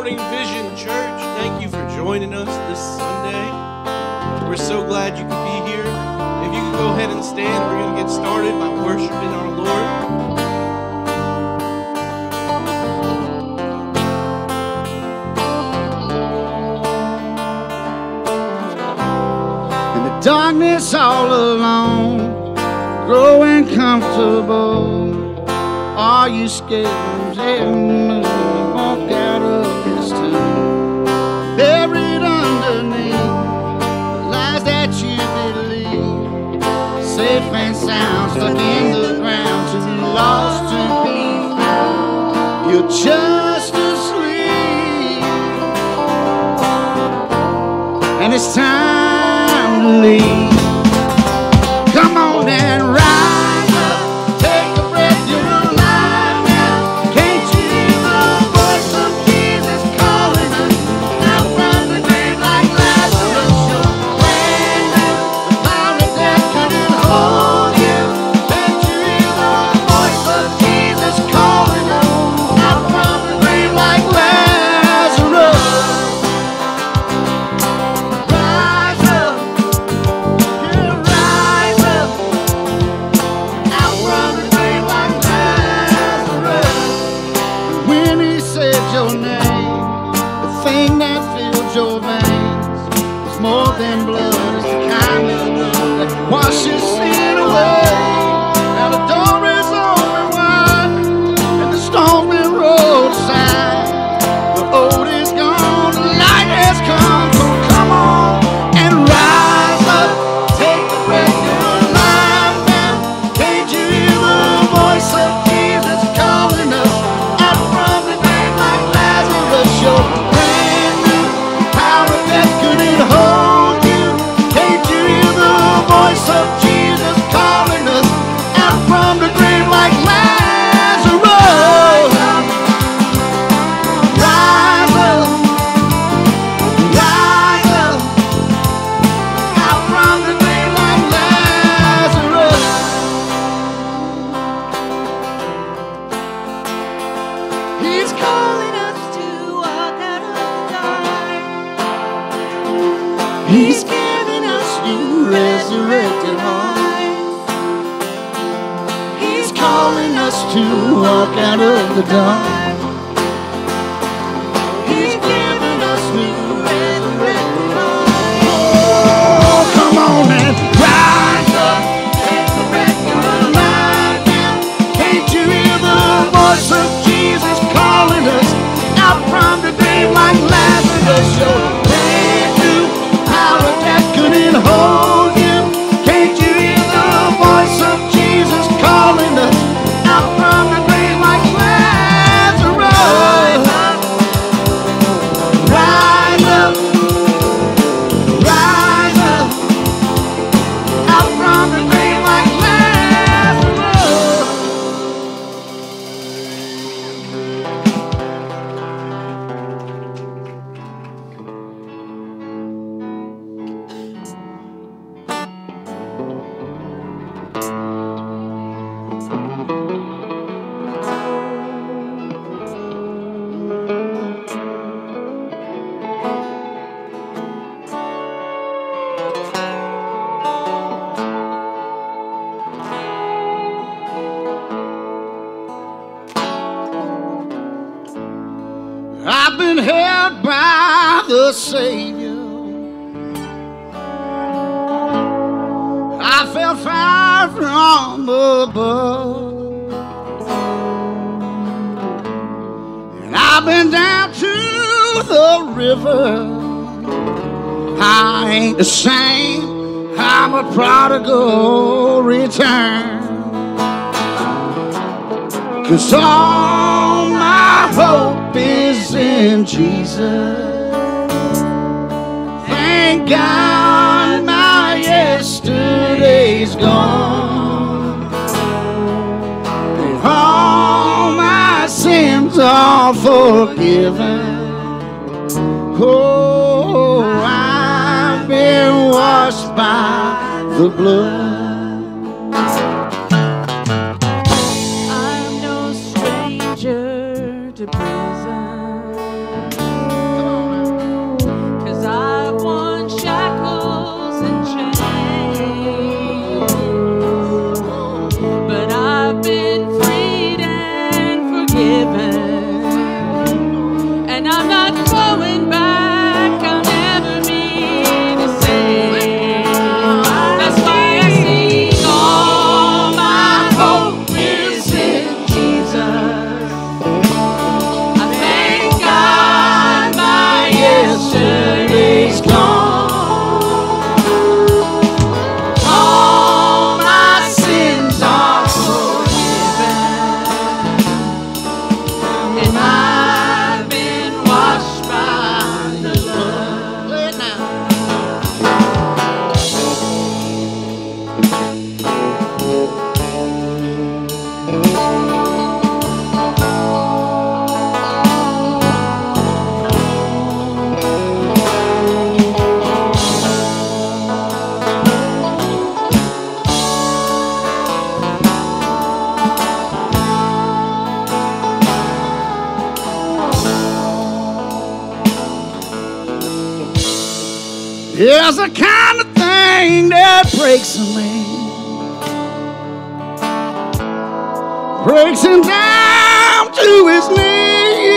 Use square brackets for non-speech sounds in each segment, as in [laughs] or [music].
Morning Vision Church. Thank you for joining us this Sunday. We're so glad you could be here. If you could go ahead and stand, we're going to get started by worshiping our Lord. In the darkness all alone, growing comfortable. Are you scared? Walk out of sound, stuck in the ground, too lost to be found. You're just asleep, and it's time to leave. The kind of thing that breaks a man. Breaks him down to his knees.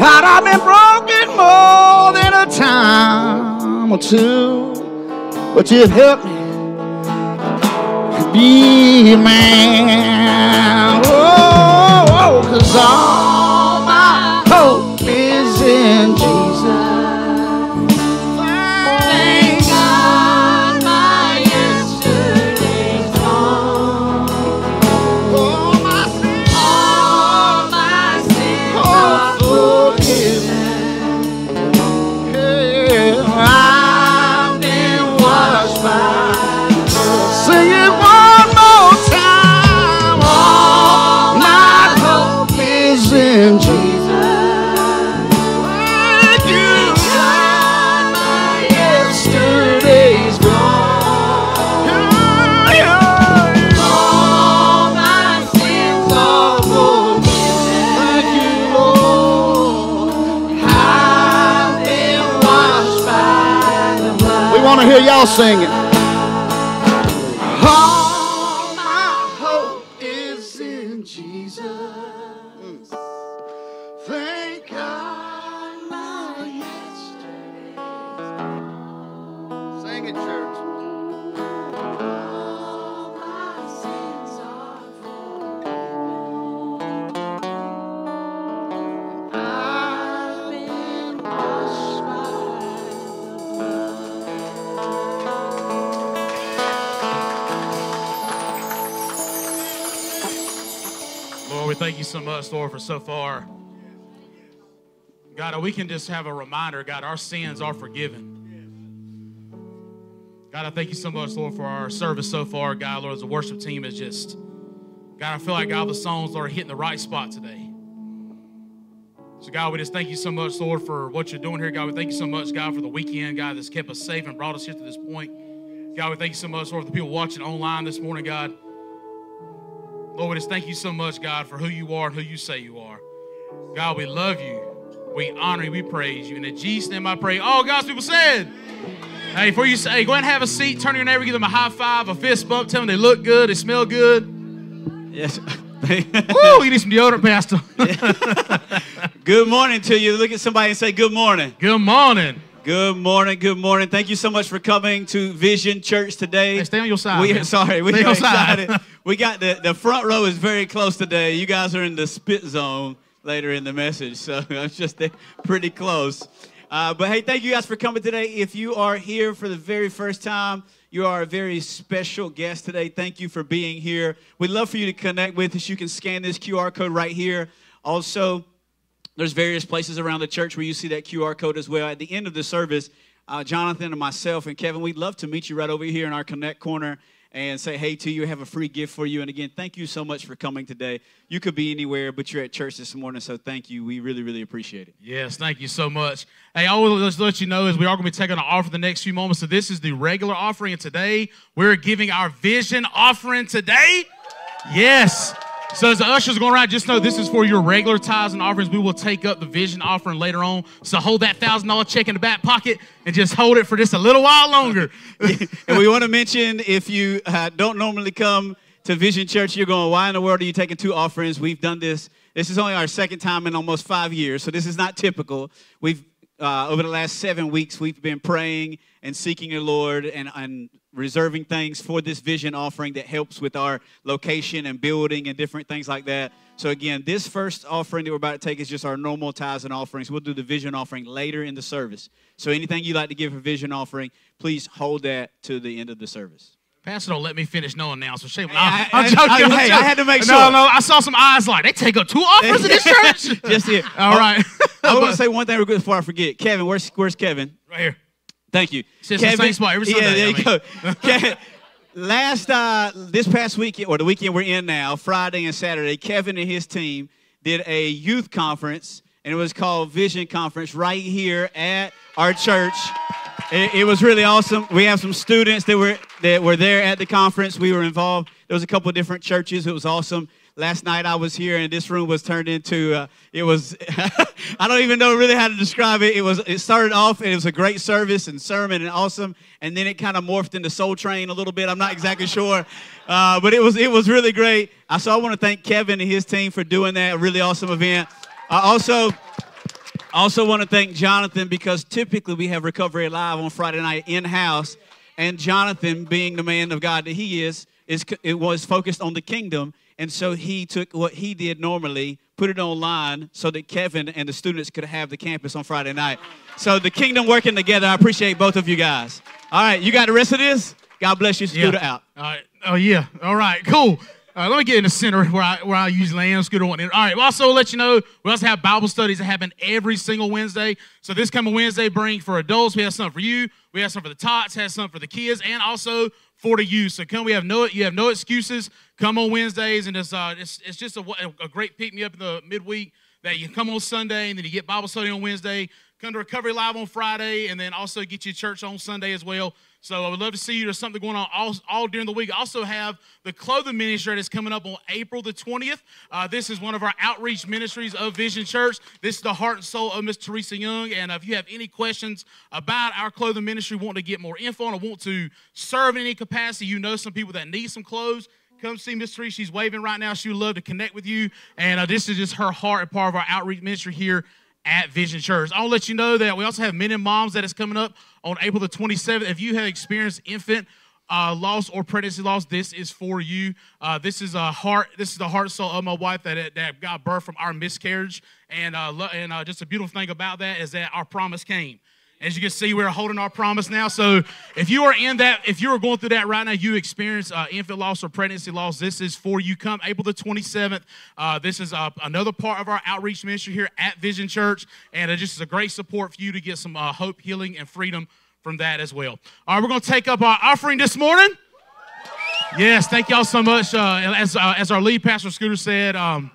Had I've been broken more than a time or two, but you've helped me be a man. Oh, oh, oh cause all We want so far. God, we can just have a reminder, God, our sins are forgiven. God, I thank you so much, Lord, for our service so far. God, Lord, as the worship team is just, God, I feel like all the songs are hitting the right spot today. So, God, we just thank you so much, Lord, for what you're doing here. God, we thank you so much, God, for the weekend, God, that's kept us safe and brought us here to this point. God, we thank you so much, Lord, for the people watching online this morning, God. Lord, we just thank you so much, God, for who you are and who you say you are. God, we love you. We honor you. We praise you. And in Jesus' name I pray. All God's people said. Hey, before you say, go ahead and have a seat. Turn to your neighbor, give them a high five, a fist bump. Tell them they look good, they smell good. Yes. [laughs] Woo, you need some deodorant, Pastor. [laughs] good morning to you. Look at somebody and say, Good morning. good morning. Good morning. Good morning. Thank you so much for coming to Vision Church today. Hey, stay on your side. we man. [laughs] are sorry. We Stay are side. excited. we got the, the front row is very close today. You guys are in the spit zone later in the message, so [laughs] I'm just pretty close. Uh, but hey, thank you guys for coming today. If you are here for the very first time, you are a very special guest today. Thank you for being here. We'd love for you to connect with us. You can scan this QR code right here. Also, there's various places around the church where you see that QR code as well. At the end of the service, uh, Jonathan and myself and Kevin, we'd love to meet you right over here in our Connect corner and say hey to you, have a free gift for you. And again, thank you so much for coming today. You could be anywhere, but you're at church this morning, so thank you. We really, really appreciate it. Yes, thank you so much. Hey, I will just let you know is we are going to be taking an offer the next few moments. So this is the regular offering, and today we're giving our vision offering today. Yes. So as the ushers going around, just know this is for your regular tithes and offerings. We will take up the vision offering later on. So hold that thousand dollar check in the back pocket and just hold it for just a little while longer. [laughs] and we want to mention if you uh, don't normally come to Vision Church, you're going, why in the world are you taking two offerings? We've done this. This is only our second time in almost five years, so this is not typical. We've uh, over the last seven weeks, we've been praying and seeking the Lord and, and reserving things for this vision offering that helps with our location and building and different things like that. So again, this first offering that we're about to take is just our normal tithes and offerings. We'll do the vision offering later in the service. So anything you'd like to give for vision offering, please hold that to the end of the service. Pastor don't let me finish knowing now, so shame. I- I'm I- joking. I- I'm hey, I had to make No, sure. no, no, I saw some eyes like they take up two offers in this [laughs] church. Just here. [laughs] All right. [laughs] I want to say one thing real quick before I forget. Kevin, where's where's Kevin? right here. Thank you. Sits in the same spot every Yeah, Sunday, there I you go. Ke- Last uh, this past weekend or the weekend we're in now, Friday and Saturday, Kevin and his team did a youth conference, and it was called Vision Conference right here at our church. It, it was really awesome. We have some students that were that were there at the conference. We were involved. There was a couple of different churches. It was awesome. last night I was here and this room was turned into uh, it was [laughs] I don't even know really how to describe it. It was it started off and it was a great service and sermon and awesome, and then it kind of morphed into Soul Train a little bit. I'm not exactly [laughs] sure, uh, but it was it was really great. I so I want to thank Kevin and his team for doing that. A really awesome event. I also. Also, want to thank Jonathan because typically we have Recovery Live on Friday night in house, and Jonathan, being the man of God that he is, is it was focused on the kingdom, and so he took what he did normally, put it online, so that Kevin and the students could have the campus on Friday night. So the kingdom working together. I appreciate both of you guys. All right, you got the rest of this. God bless you. Scooter out. All right. Oh yeah. All right. Cool. Uh, let me get in the center where I where I usually am. Scooter one. All right. Also let you know we also have Bible studies that happen every single Wednesday. So this coming Wednesday, bring for adults. We have something for you. We have something for the tots. Have something for the kids, and also for the youth. So come. We have no you have no excuses. Come on Wednesdays, and it's uh it's, it's just a, a great pick me up in the midweek that you come on Sunday and then you get Bible study on Wednesday. Come to Recovery Live on Friday, and then also get you church on Sunday as well. So I would love to see you. There's something going on all, all during the week. Also have the clothing ministry that's coming up on April the 20th. Uh, this is one of our outreach ministries of Vision Church. This is the heart and soul of Miss Teresa Young. And if you have any questions about our clothing ministry, want to get more info or want to serve in any capacity, you know some people that need some clothes, come see Miss Teresa. She's waving right now. She would love to connect with you. And uh, this is just her heart and part of our outreach ministry here at Vision Church. I'll let you know that we also have Men and Moms that is coming up on April the 27th. If you have experienced infant uh, loss or pregnancy loss, this is for you. Uh, this is a heart. This is the heart soul of my wife that that got birth from our miscarriage, and uh, and uh, just a beautiful thing about that is that our promise came. As you can see, we're holding our promise now. So if you are in that, if you are going through that right now, you experience uh, infant loss or pregnancy loss, this is for you. Come April the 27th. Uh, this is uh, another part of our outreach ministry here at Vision Church. And it just is a great support for you to get some uh, hope, healing, and freedom from that as well. All right, we're going to take up our offering this morning. Yes, thank y'all so much. Uh, as, uh, as our lead pastor, Scooter, said, um,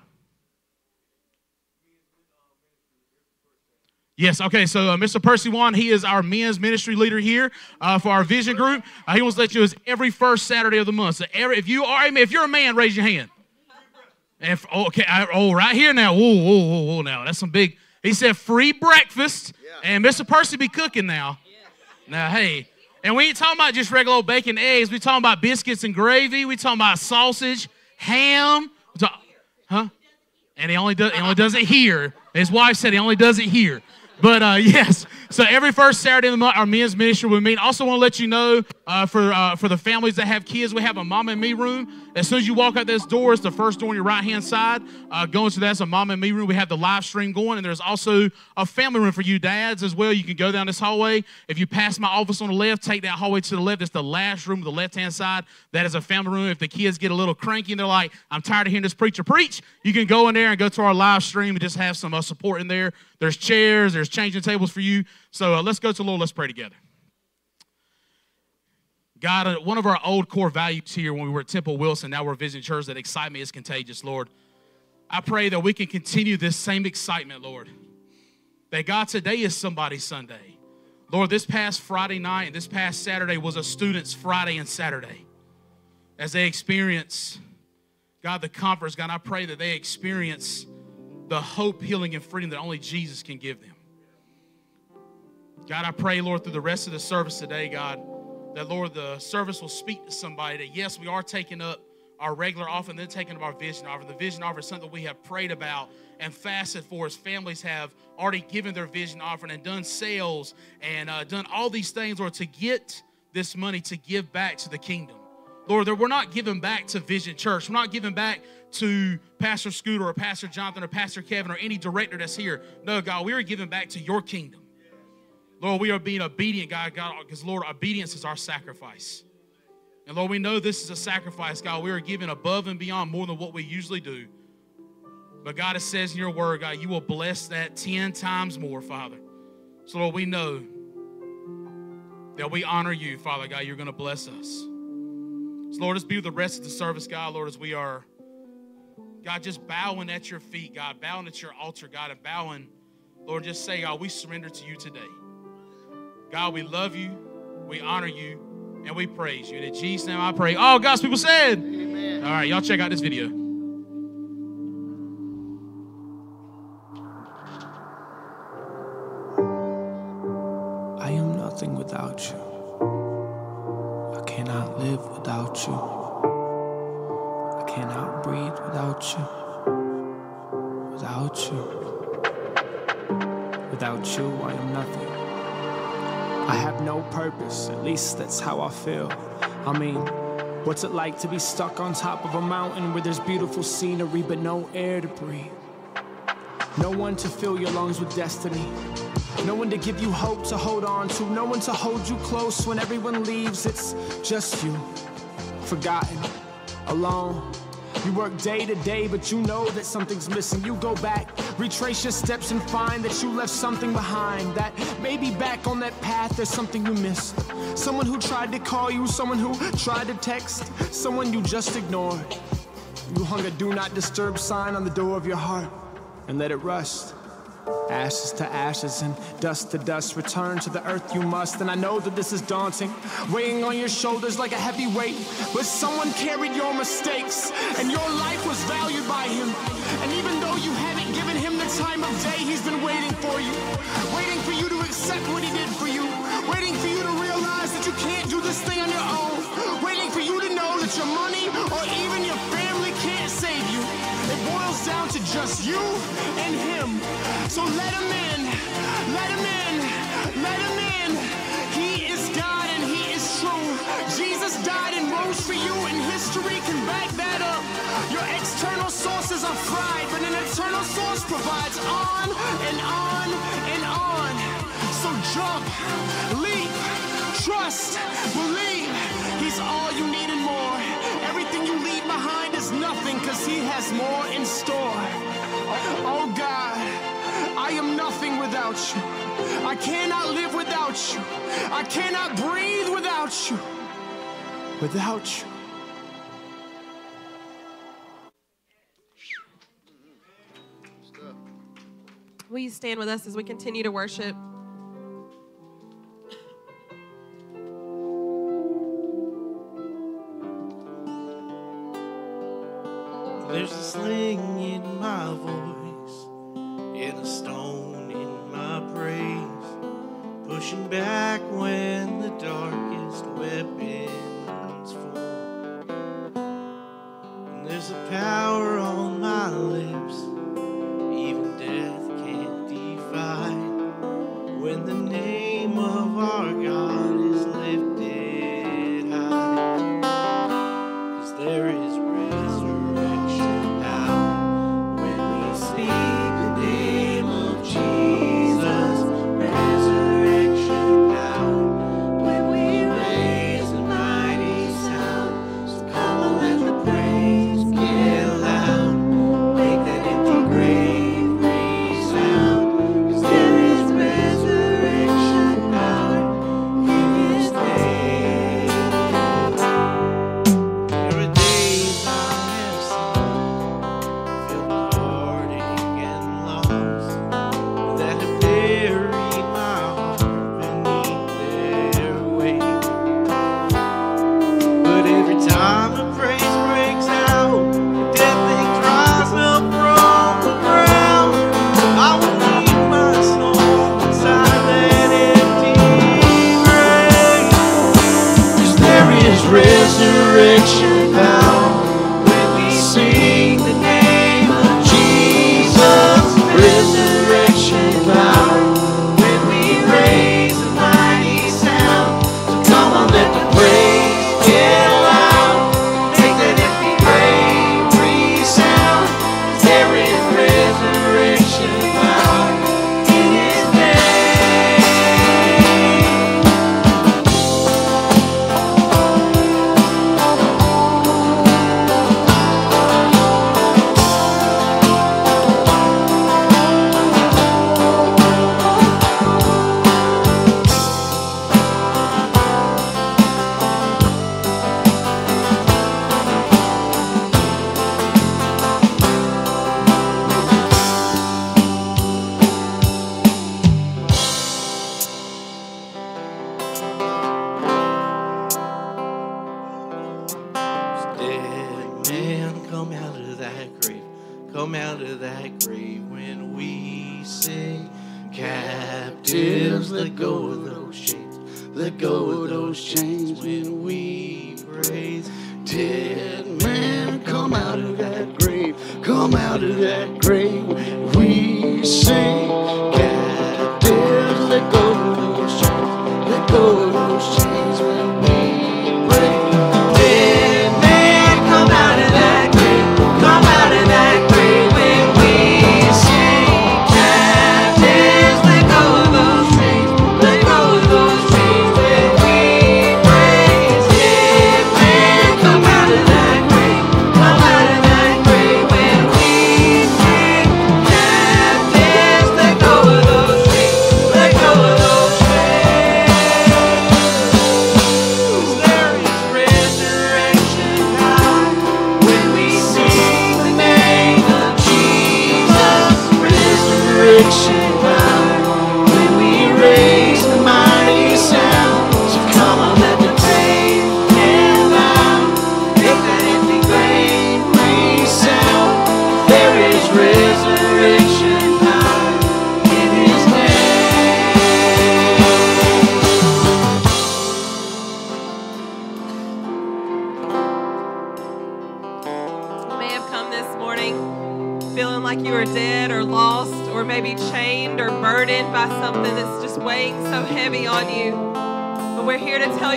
Yes, okay, so uh, Mr. Percy Wan, he is our men's ministry leader here uh, for our vision group. Uh, he wants to let you know it's every first Saturday of the month. So every, if you are, a man, if you're a man, raise your hand. And oh, okay, I, oh, right here now, whoa, whoa, whoa, whoa, now that's some big. He said free breakfast, yeah. and Mr. Percy be cooking now. Yeah. Now, hey, and we ain't talking about just regular old bacon eggs. We talking about biscuits and gravy. We talking about sausage, ham, talk, huh? And he only does, he only does it here. His wife said he only does it here. But uh, [laughs] yes, so every first Saturday of the month, our men's ministry will meet. Also, want to let you know uh, for uh, for the families that have kids, we have a mom and me room. As soon as you walk out this door, it's the first door on your right hand side. Uh, going to that's a mom and me room. We have the live stream going, and there's also a family room for you dads as well. You can go down this hallway. If you pass my office on the left, take that hallway to the left. It's the last room, the left hand side. That is a family room. If the kids get a little cranky and they're like, "I'm tired of hearing this preacher preach," you can go in there and go to our live stream and just have some uh, support in there. There's chairs. There's changing tables for you. So uh, let's go to the Lord. Let's pray together. God, uh, one of our old core values here when we were at Temple Wilson, now we're Vision Church, that excitement is contagious, Lord. I pray that we can continue this same excitement, Lord. That God, today is somebody's Sunday. Lord, this past Friday night and this past Saturday was a student's Friday and Saturday. As they experience, God, the conference, God, I pray that they experience the hope, healing, and freedom that only Jesus can give them. God, I pray, Lord, through the rest of the service today, God, that, Lord, the service will speak to somebody that, yes, we are taking up our regular offering, then taking up our vision offering. The vision offering is something we have prayed about and fasted for as families have already given their vision offering and done sales and uh, done all these things, or to get this money to give back to the kingdom. Lord, that we're not giving back to Vision Church. We're not giving back to Pastor Scooter or Pastor Jonathan or Pastor Kevin or any director that's here. No, God, we are giving back to your kingdom. Lord, we are being obedient, God, God, because Lord, obedience is our sacrifice. And Lord, we know this is a sacrifice, God. We are giving above and beyond more than what we usually do. But God, it says in your word, God, you will bless that 10 times more, Father. So, Lord, we know that we honor you, Father God. You're going to bless us. So, Lord, let's be with the rest of the service, God, Lord, as we are, God, just bowing at your feet, God, bowing at your altar, God, and bowing, Lord, just say, God, we surrender to you today. God, we love you, we honor you, and we praise you. And in Jesus' name I pray. All God's people said. Amen. All right, y'all check out this video. I am nothing without you. I cannot live without you. I cannot breathe without you. Without you. Without you, I am nothing. I have no purpose, at least that's how I feel. I mean, what's it like to be stuck on top of a mountain where there's beautiful scenery but no air to breathe? No one to fill your lungs with destiny. No one to give you hope to hold on to. No one to hold you close when everyone leaves. It's just you, forgotten, alone. You work day to day, but you know that something's missing. You go back, retrace your steps, and find that you left something behind. That maybe back on that path, there's something you missed. Someone who tried to call you, someone who tried to text, someone you just ignored. You hung a do not disturb sign on the door of your heart and let it rust. Ashes to ashes and dust to dust, return to the earth you must. And I know that this is daunting, weighing on your shoulders like a heavy weight. But someone carried your mistakes, and your life was valued by him. And even though you haven't given him the time of day, he's been waiting for you. Waiting for you to accept what he did for you. Waiting for you to realize that you can't do this thing on your own. Waiting for you to know that your money Down to just you and him. So let him in, let him in, let him in. He is God and he is true. Jesus died and rose for you, and history can back that up. Your external sources are fried, but an eternal source provides on and on and on. So jump, leap, trust, believe. He's all you need and more. You leave behind is nothing, cause he has more in store. Oh God, I am nothing without you. I cannot live without you. I cannot breathe without you. Without you. Will you stand with us as we continue to worship? There's a sling in my voice and a stone in my praise, pushing back when the darkest weapons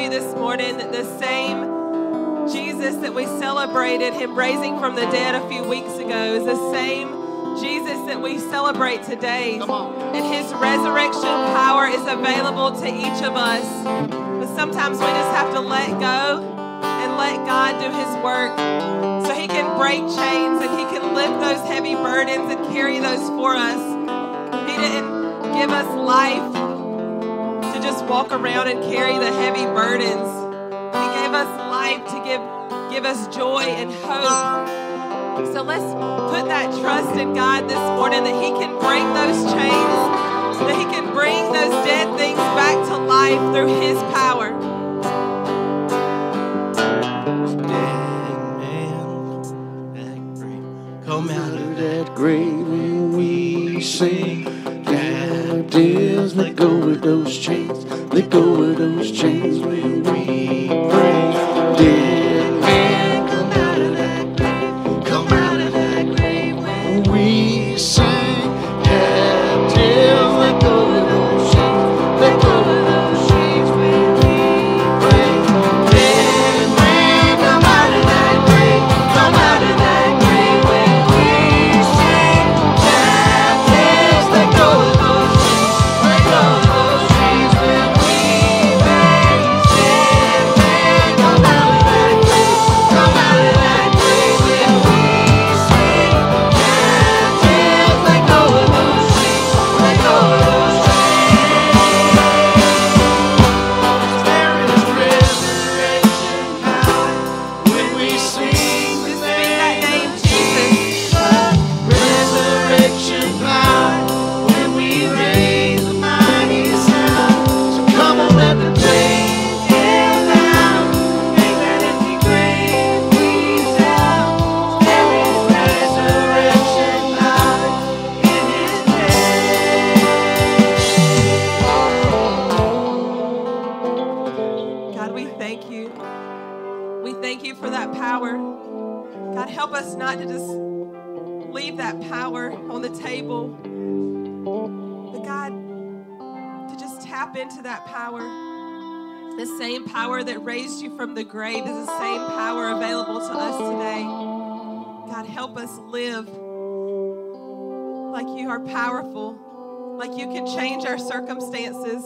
you this morning that the same Jesus that we celebrated him raising from the dead a few weeks ago is the same Jesus that we celebrate today. And his resurrection power is available to each of us. But sometimes we just have to let go and let God do his work so he can break chains and he can lift those heavy burdens and carry those for us. He didn't give us life just walk around and carry the heavy burdens. He gave us life to give give us joy and hope. So let's put that trust in God this morning that he can break those chains, that he can bring those dead things back to life through his power. Dead man, that come out of that grave and we sing. Captives, let go of those chains, let go of those chains when from the grave is the same power available to us today. God, help us live like you are powerful, like you can change our circumstances.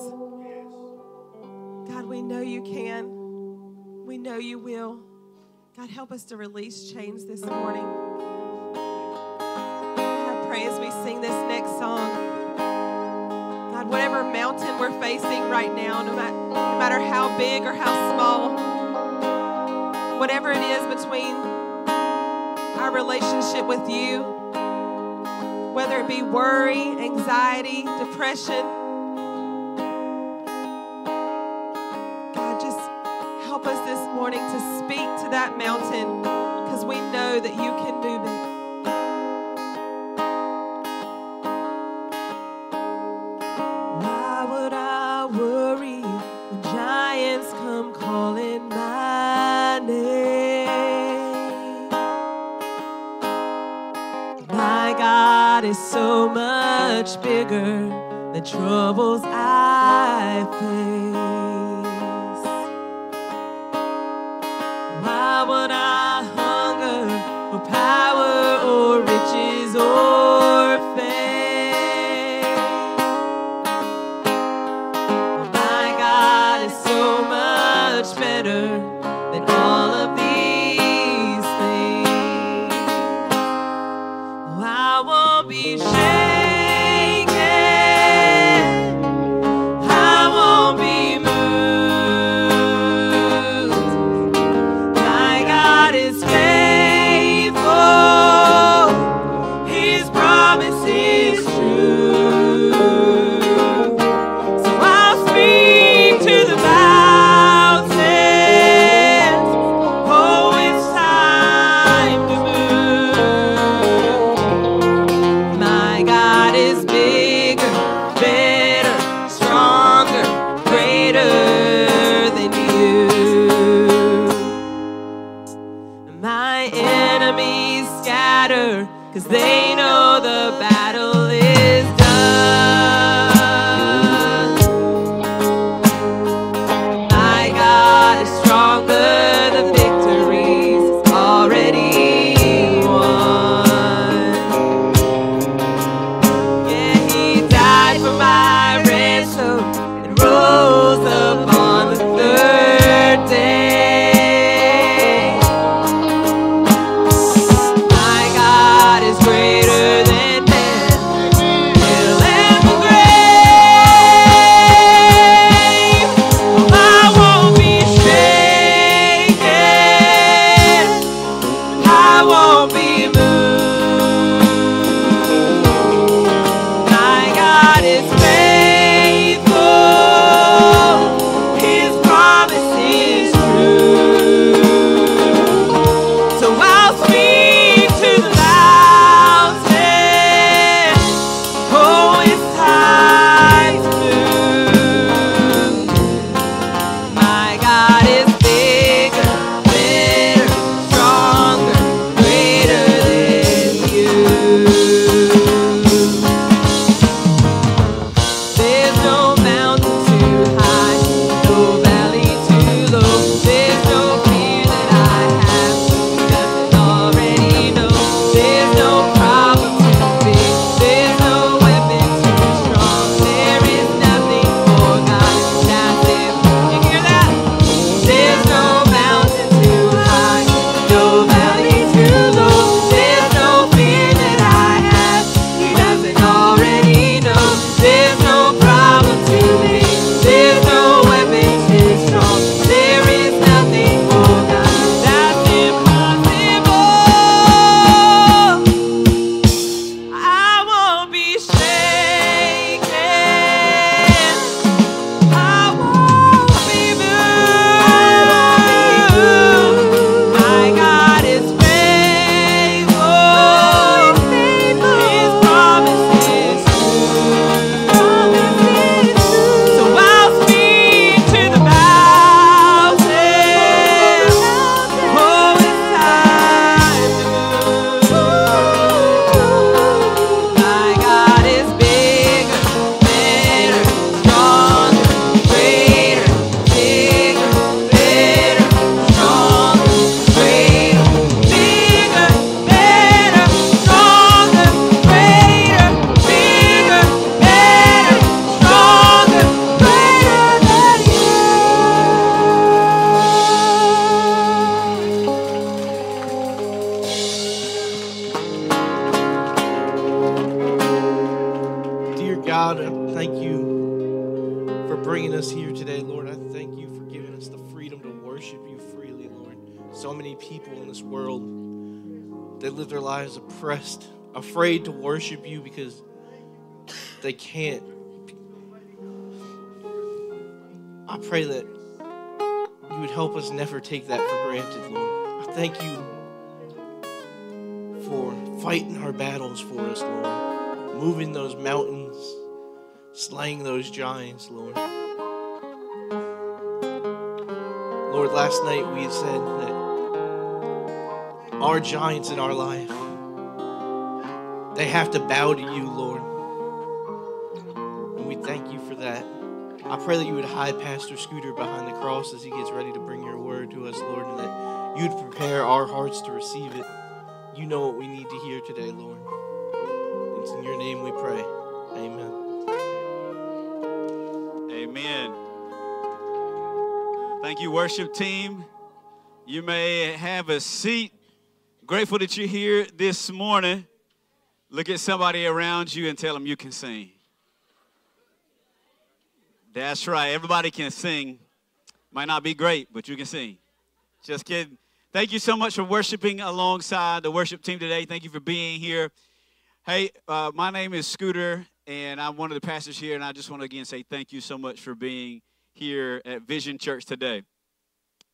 God, we know you can. We know you will. God, help us to release chains this morning. I pray as we sing this next song. God, whatever mountain we're facing right now, no matter, no matter how big or how small, whatever it is between our relationship with you, whether it be worry, anxiety, depression, God, just help us this morning to speak to that mountain because we know that you can so much bigger than troubles I face. worship you because they can't. I pray that you would help us never take that for granted, Lord. I thank you for fighting our battles for us, Lord, moving those mountains, slaying those giants, Lord. Lord, last night we said that our giants in our life they have to bow to you, Lord. And we thank you for that. I pray that you would hide Pastor Scooter behind the cross as he gets ready to bring your word to us, Lord, and that you'd prepare our hearts to receive it. You know what we need to hear today, Lord. It's in your name we pray. Amen. Amen. Thank you, worship team. You may have a seat. Grateful that you're here this morning. Look at somebody around you and tell them you can sing. That's right. Everybody can sing. Might not be great, but you can sing. Just kidding. Thank you so much for worshiping alongside the worship team today. Thank you for being here. Hey, uh, my name is Scooter, and I'm one of the pastors here, and I just want to again say thank you so much for being here at Vision Church today.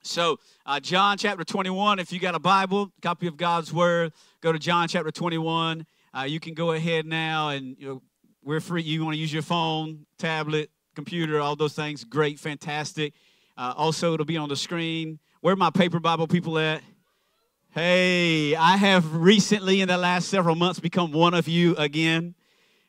So, uh, John chapter 21, if you got a Bible, copy of God's Word, go to John chapter 21. Uh, you can go ahead now, and you know, we're free. You want to use your phone, tablet, computer, all those things. Great, fantastic. Uh, also, it'll be on the screen. Where my paper Bible people at? Hey, I have recently, in the last several months, become one of you again.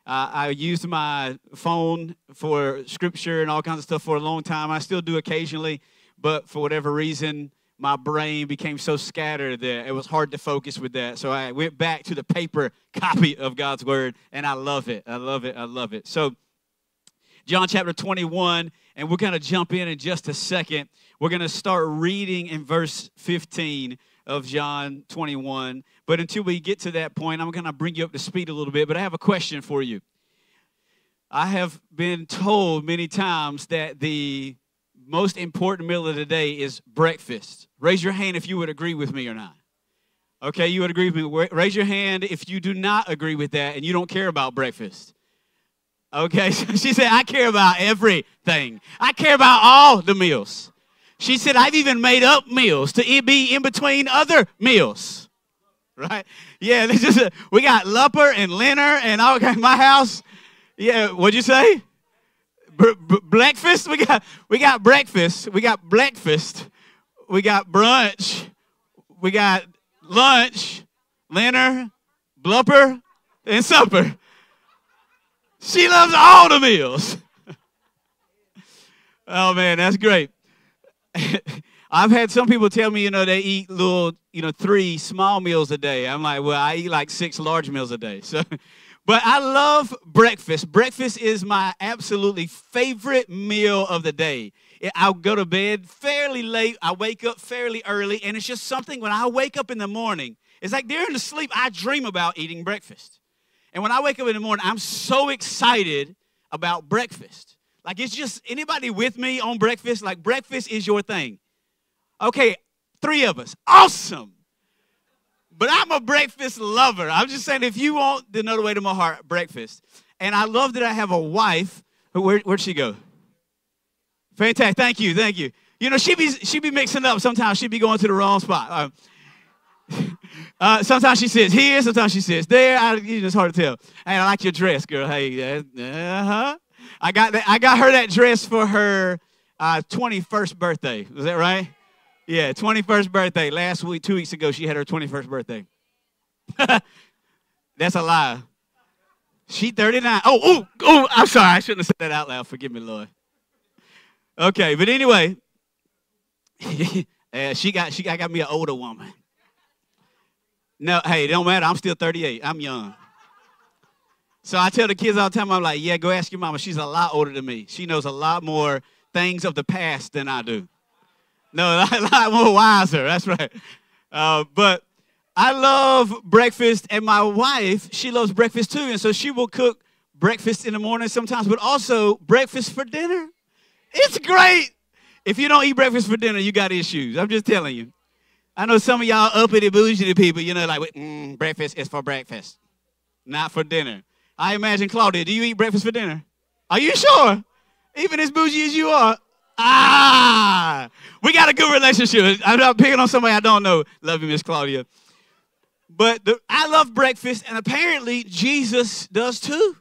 Uh, I used my phone for scripture and all kinds of stuff for a long time. I still do occasionally, but for whatever reason, my brain became so scattered that it was hard to focus with that. So I went back to the paper [laughs] copy of God's word, and I love it. I love it. I love it. So, John chapter 21, and we're going to jump in in just a second. We're going to start reading in verse 15 of John 21. But until we get to that point, I'm going to bring you up to speed a little bit. But I have a question for you. I have been told many times that the most important meal of the day is breakfast. Raise your hand if you would agree with me or not. Okay, you would agree with me. Raise your hand if you do not agree with that and you don't care about breakfast. Okay, [laughs] she said, I care about everything. I care about all the meals. She said, I've even made up meals to be in between other meals. Right? Yeah, [laughs] this is a, we got Lupper and Leonard and all okay, [laughs] my house. Yeah, what'd you say? Breakfast? We got we got breakfast. We got breakfast. We got brunch. We got lunch, dinner, blupper, and supper. She loves all the meals. [laughs] oh man, that's great. [laughs] I've had some people tell me, you know, they eat little, you know, three small meals a day. I'm like, well, I eat like six large meals a day. [laughs] So, but I love breakfast. Breakfast is my absolutely favorite meal of the day. I'll go to bed fairly late. I wake up fairly early, and it's just something when I wake up in the morning. It's like during the sleep, I dream about eating breakfast. And when I wake up in the morning, I'm so excited about breakfast. Like it's just anybody with me on breakfast, like breakfast is your thing. Okay, three of us. Awesome. But I'm a breakfast lover. I'm just saying, if you want the way to my heart, breakfast. And I love that I have a wife. Where, where'd she go? Fantastic. Thank you. Thank you. You know, she be she be mixing up. Sometimes she be going to the wrong spot. Uh, [laughs] uh, sometimes she sits here. Sometimes she sits there. I, it's hard to tell. Hey, I like your dress, girl. Hey, uh huh. I got that. I got her that dress for her uh, 21st birthday. Was that right? Yeah, 21st birthday. Last week, two weeks ago, she had her 21st birthday. [laughs] That's a lie. She 39. Oh, oh, oh, I'm sorry. I shouldn't have said that out loud. Forgive me, Lord. Okay, but anyway, [laughs] she got she got, got me an older woman. No, hey, it don't matter. I'm still 38. I'm young. So I tell the kids all the time, I'm like, yeah, go ask your mama. She's a lot older than me. She knows a lot more things of the past than I do. No, a lot more wiser. That's right. Uh, but I love breakfast, and my wife, she loves breakfast too. And so she will cook breakfast in the morning sometimes, but also breakfast for dinner. It's great. If you don't eat breakfast for dinner, you got issues. I'm just telling you. I know some of y'all uppity bougie people, you know, like, mm, breakfast is for breakfast, not for dinner. I imagine, Claudia, do you eat breakfast for dinner? Are you sure? Even as bougie as you are? Ah, we got a good relationship. I'm not picking on somebody I don't know. Love you, Miss Claudia. But the, I love breakfast, and apparently Jesus does too.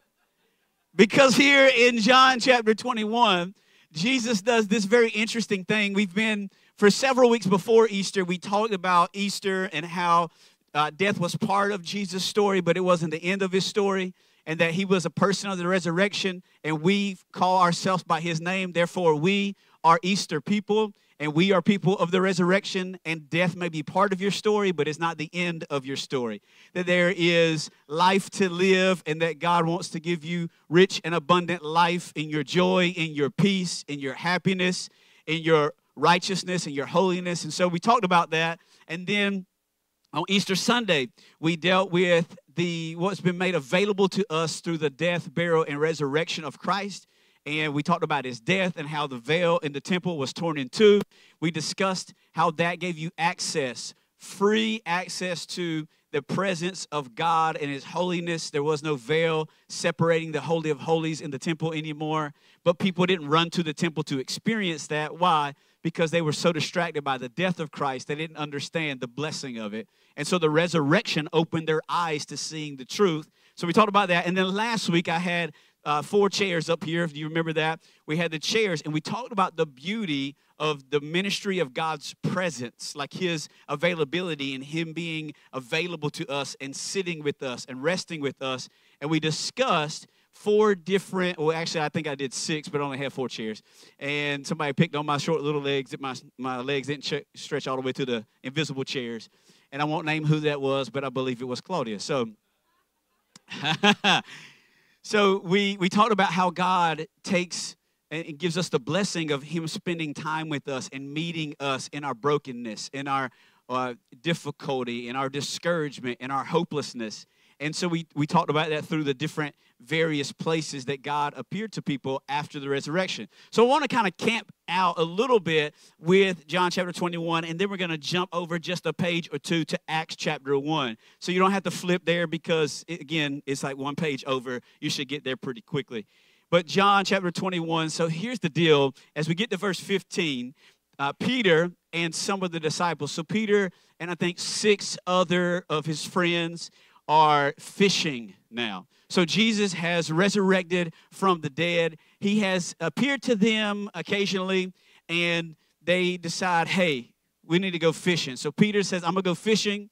Because here in John chapter 21, Jesus does this very interesting thing. We've been, for several weeks before Easter, we talked about Easter and how uh, death was part of Jesus' story, but it wasn't the end of his story, and that he was a person of the resurrection, and we call ourselves by his name. Therefore, we are Easter people, and we are people of the resurrection, and death may be part of your story, but it's not the end of your story. That there is life to live, and that God wants to give you rich and abundant life in your joy, in your peace, in your happiness, in your righteousness, and your holiness. And so we talked about that. And then on Easter Sunday, we dealt with the what's been made available to us through the death, burial, and resurrection of Christ. And we talked about his death and how the veil in the temple was torn in two. We discussed how that gave you access, free access to the presence of God and his holiness. There was no veil separating the Holy of Holies in the temple anymore. But people didn't run to the temple to experience that. Why? Because they were so distracted by the death of Christ, they didn't understand the blessing of it. And so the resurrection opened their eyes to seeing the truth. So we talked about that. And then last week I had uh, four chairs up here, if you remember that. We had the chairs, and we talked about the beauty of the ministry of God's presence, like His availability and Him being available to us and sitting with us and resting with us. And we discussed four different, well, actually, I think I did six, but I only had four chairs. And somebody picked on my short little legs, that my, my legs didn't ch- stretch all the way to the invisible chairs. And I won't name who that was, but I believe it was Claudia. So, [laughs] so we, we talked about how God takes and gives us the blessing of Him spending time with us and meeting us in our brokenness, in our uh, difficulty, in our discouragement, in our hopelessness. And so we, we talked about that through the different various places that God appeared to people after the resurrection. So I want to kind of camp out a little bit with John chapter 21, and then we're going to jump over just a page or two to Acts chapter 1. So you don't have to flip there because, it, again, it's like one page over. You should get there pretty quickly. But John chapter 21, so here's the deal. As we get to verse 15, uh, Peter and some of the disciples, so Peter and I think six other of his friends are fishing now. So Jesus has resurrected from the dead. He has appeared to them occasionally, and they decide, hey, we need to go fishing. So Peter says, I'm going to go fishing.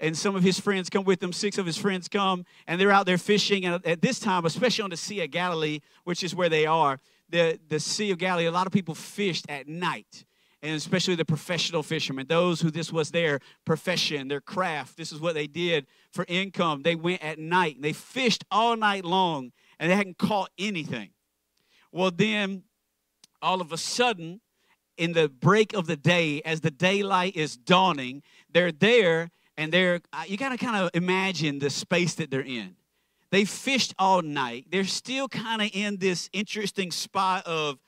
And some of his friends come with him. Six of his friends come, and they're out there fishing. And at this time, especially on the Sea of Galilee, which is where they are, the, the Sea of Galilee, a lot of people fished at night and especially the professional fishermen, those who this was their profession, their craft. This is what they did for income. They went at night and they fished all night long and they hadn't caught anything. Well, then all of a sudden, in the break of the day, as the daylight is dawning, they're there and they're, uh, you gotta kind of imagine the space that they're in. They fished all night. They're still kind of in this interesting spot of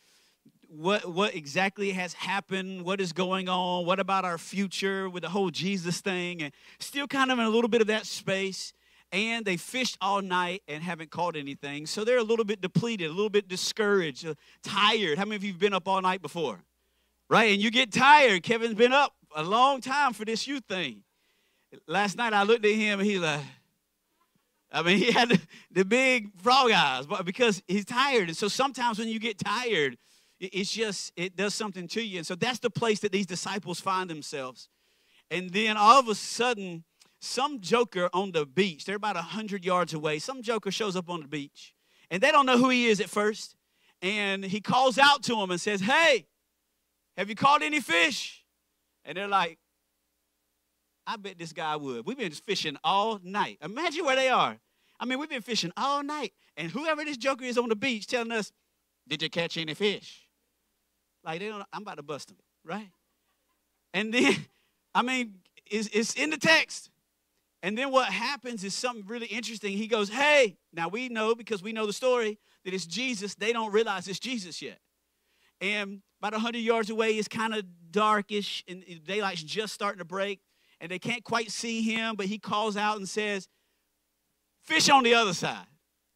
what what exactly has happened, what is going on, what about our future with the whole Jesus thing, and still kind of in a little bit of that space. And they fished all night and haven't caught anything, so they're a little bit depleted, a little bit discouraged, uh, tired. How many of you have been up all night before? Right, and you get tired. Kevin's been up a long time for this youth thing. Last night I looked at him and he's like, I mean, he had the, [laughs] the big frog eyes, because he's tired. And so sometimes when you get tired, it's just, it does something to you. And so that's the place that these disciples find themselves. And then all of a sudden, some joker on the beach, they're about 100 yards away, some joker shows up on the beach. And they don't know who he is at first. And he calls out to them and says, Hey, have you caught any fish? And they're like, I bet this guy would. We've been fishing all night. Imagine where they are. I mean, we've been fishing all night. And whoever this joker is on the beach telling us, Did you catch any fish? Like they don't, I'm about to bust them, right? And then, [laughs] I mean, it's, it's in the text. And then what happens is something really interesting. He goes, Hey, now we know because we know the story that it's Jesus. They don't realize it's Jesus yet. And about 100 yards away, it's kind of darkish, and daylight's just starting to break, and they can't quite see him, but he calls out and says, Fish on the other side.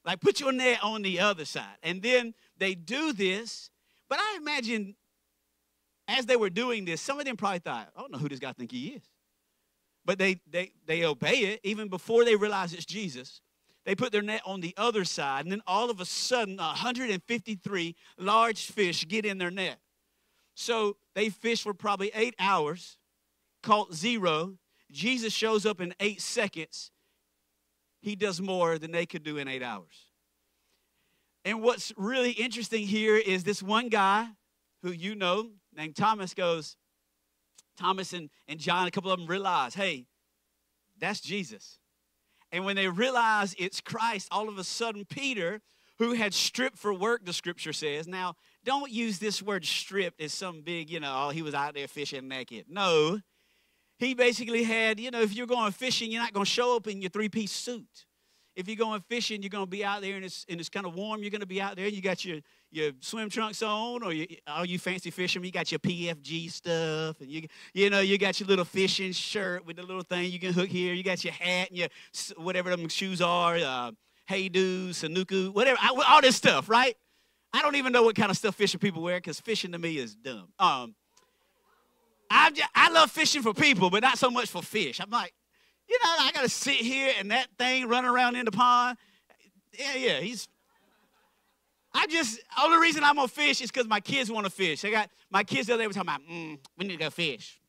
Like, put your net on the other side. And then they do this, but I imagine as they were doing this, some of them probably thought, I don't know who this guy think he is. But they, they, they obey it even before they realize it's Jesus. They put their net on the other side, and then all of a sudden, 153 large fish get in their net. So they fished for probably eight hours, caught zero, Jesus shows up in eight seconds, he does more than they could do in eight hours. And what's really interesting here is this one guy who you know, named Thomas, goes, Thomas and, and John, a couple of them realize, hey, that's Jesus. And when they realize it's Christ, all of a sudden, Peter, who had stripped for work, the scripture says. Now, don't use this word stripped as some big, you know, oh, he was out there fishing naked. No. He basically had, you know, if you're going fishing, you're not going to show up in your three piece suit. If you're going fishing, you're going to be out there and it's, and it's kind of warm. You're going to be out there. You got your, your swim trunks on, or you, all you fancy fishermen, you got your PFG stuff, and you you know you got your little fishing shirt with the little thing you can hook here. You got your hat and your whatever them shoes are, uh, Hey Dude, Sanuk, whatever, I, all this stuff, right? I don't even know what kind of stuff fishing people wear because fishing to me is dumb. Um, I I love fishing for people, but not so much for fish. I'm like, you know, I gotta sit here and that thing running around in the pond. Yeah, yeah, he's. I just only reason I'm gonna fish is because my kids want to fish. I got my kids the other day were talking about, mm, we need to go fish.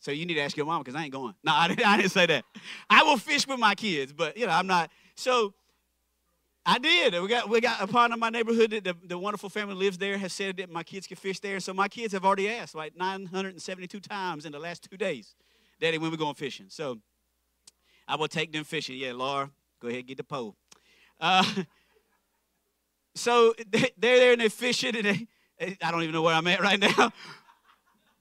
So you need to ask your mom because I ain't going. No, [laughs] I didn't, I didn't say that. I will fish with my kids, but you know, I'm not. So I did. We got we got a part of my neighborhood that the, the wonderful family lives there has said that my kids can fish there. So my kids have already asked like 972 times in the last two days, Daddy, when we going fishing. So I will take them fishing. Yeah, Laura, go ahead get the pole. Uh, [laughs] so they- they're there and they're fishing and they, I don't even know where I'm at right now. [laughs]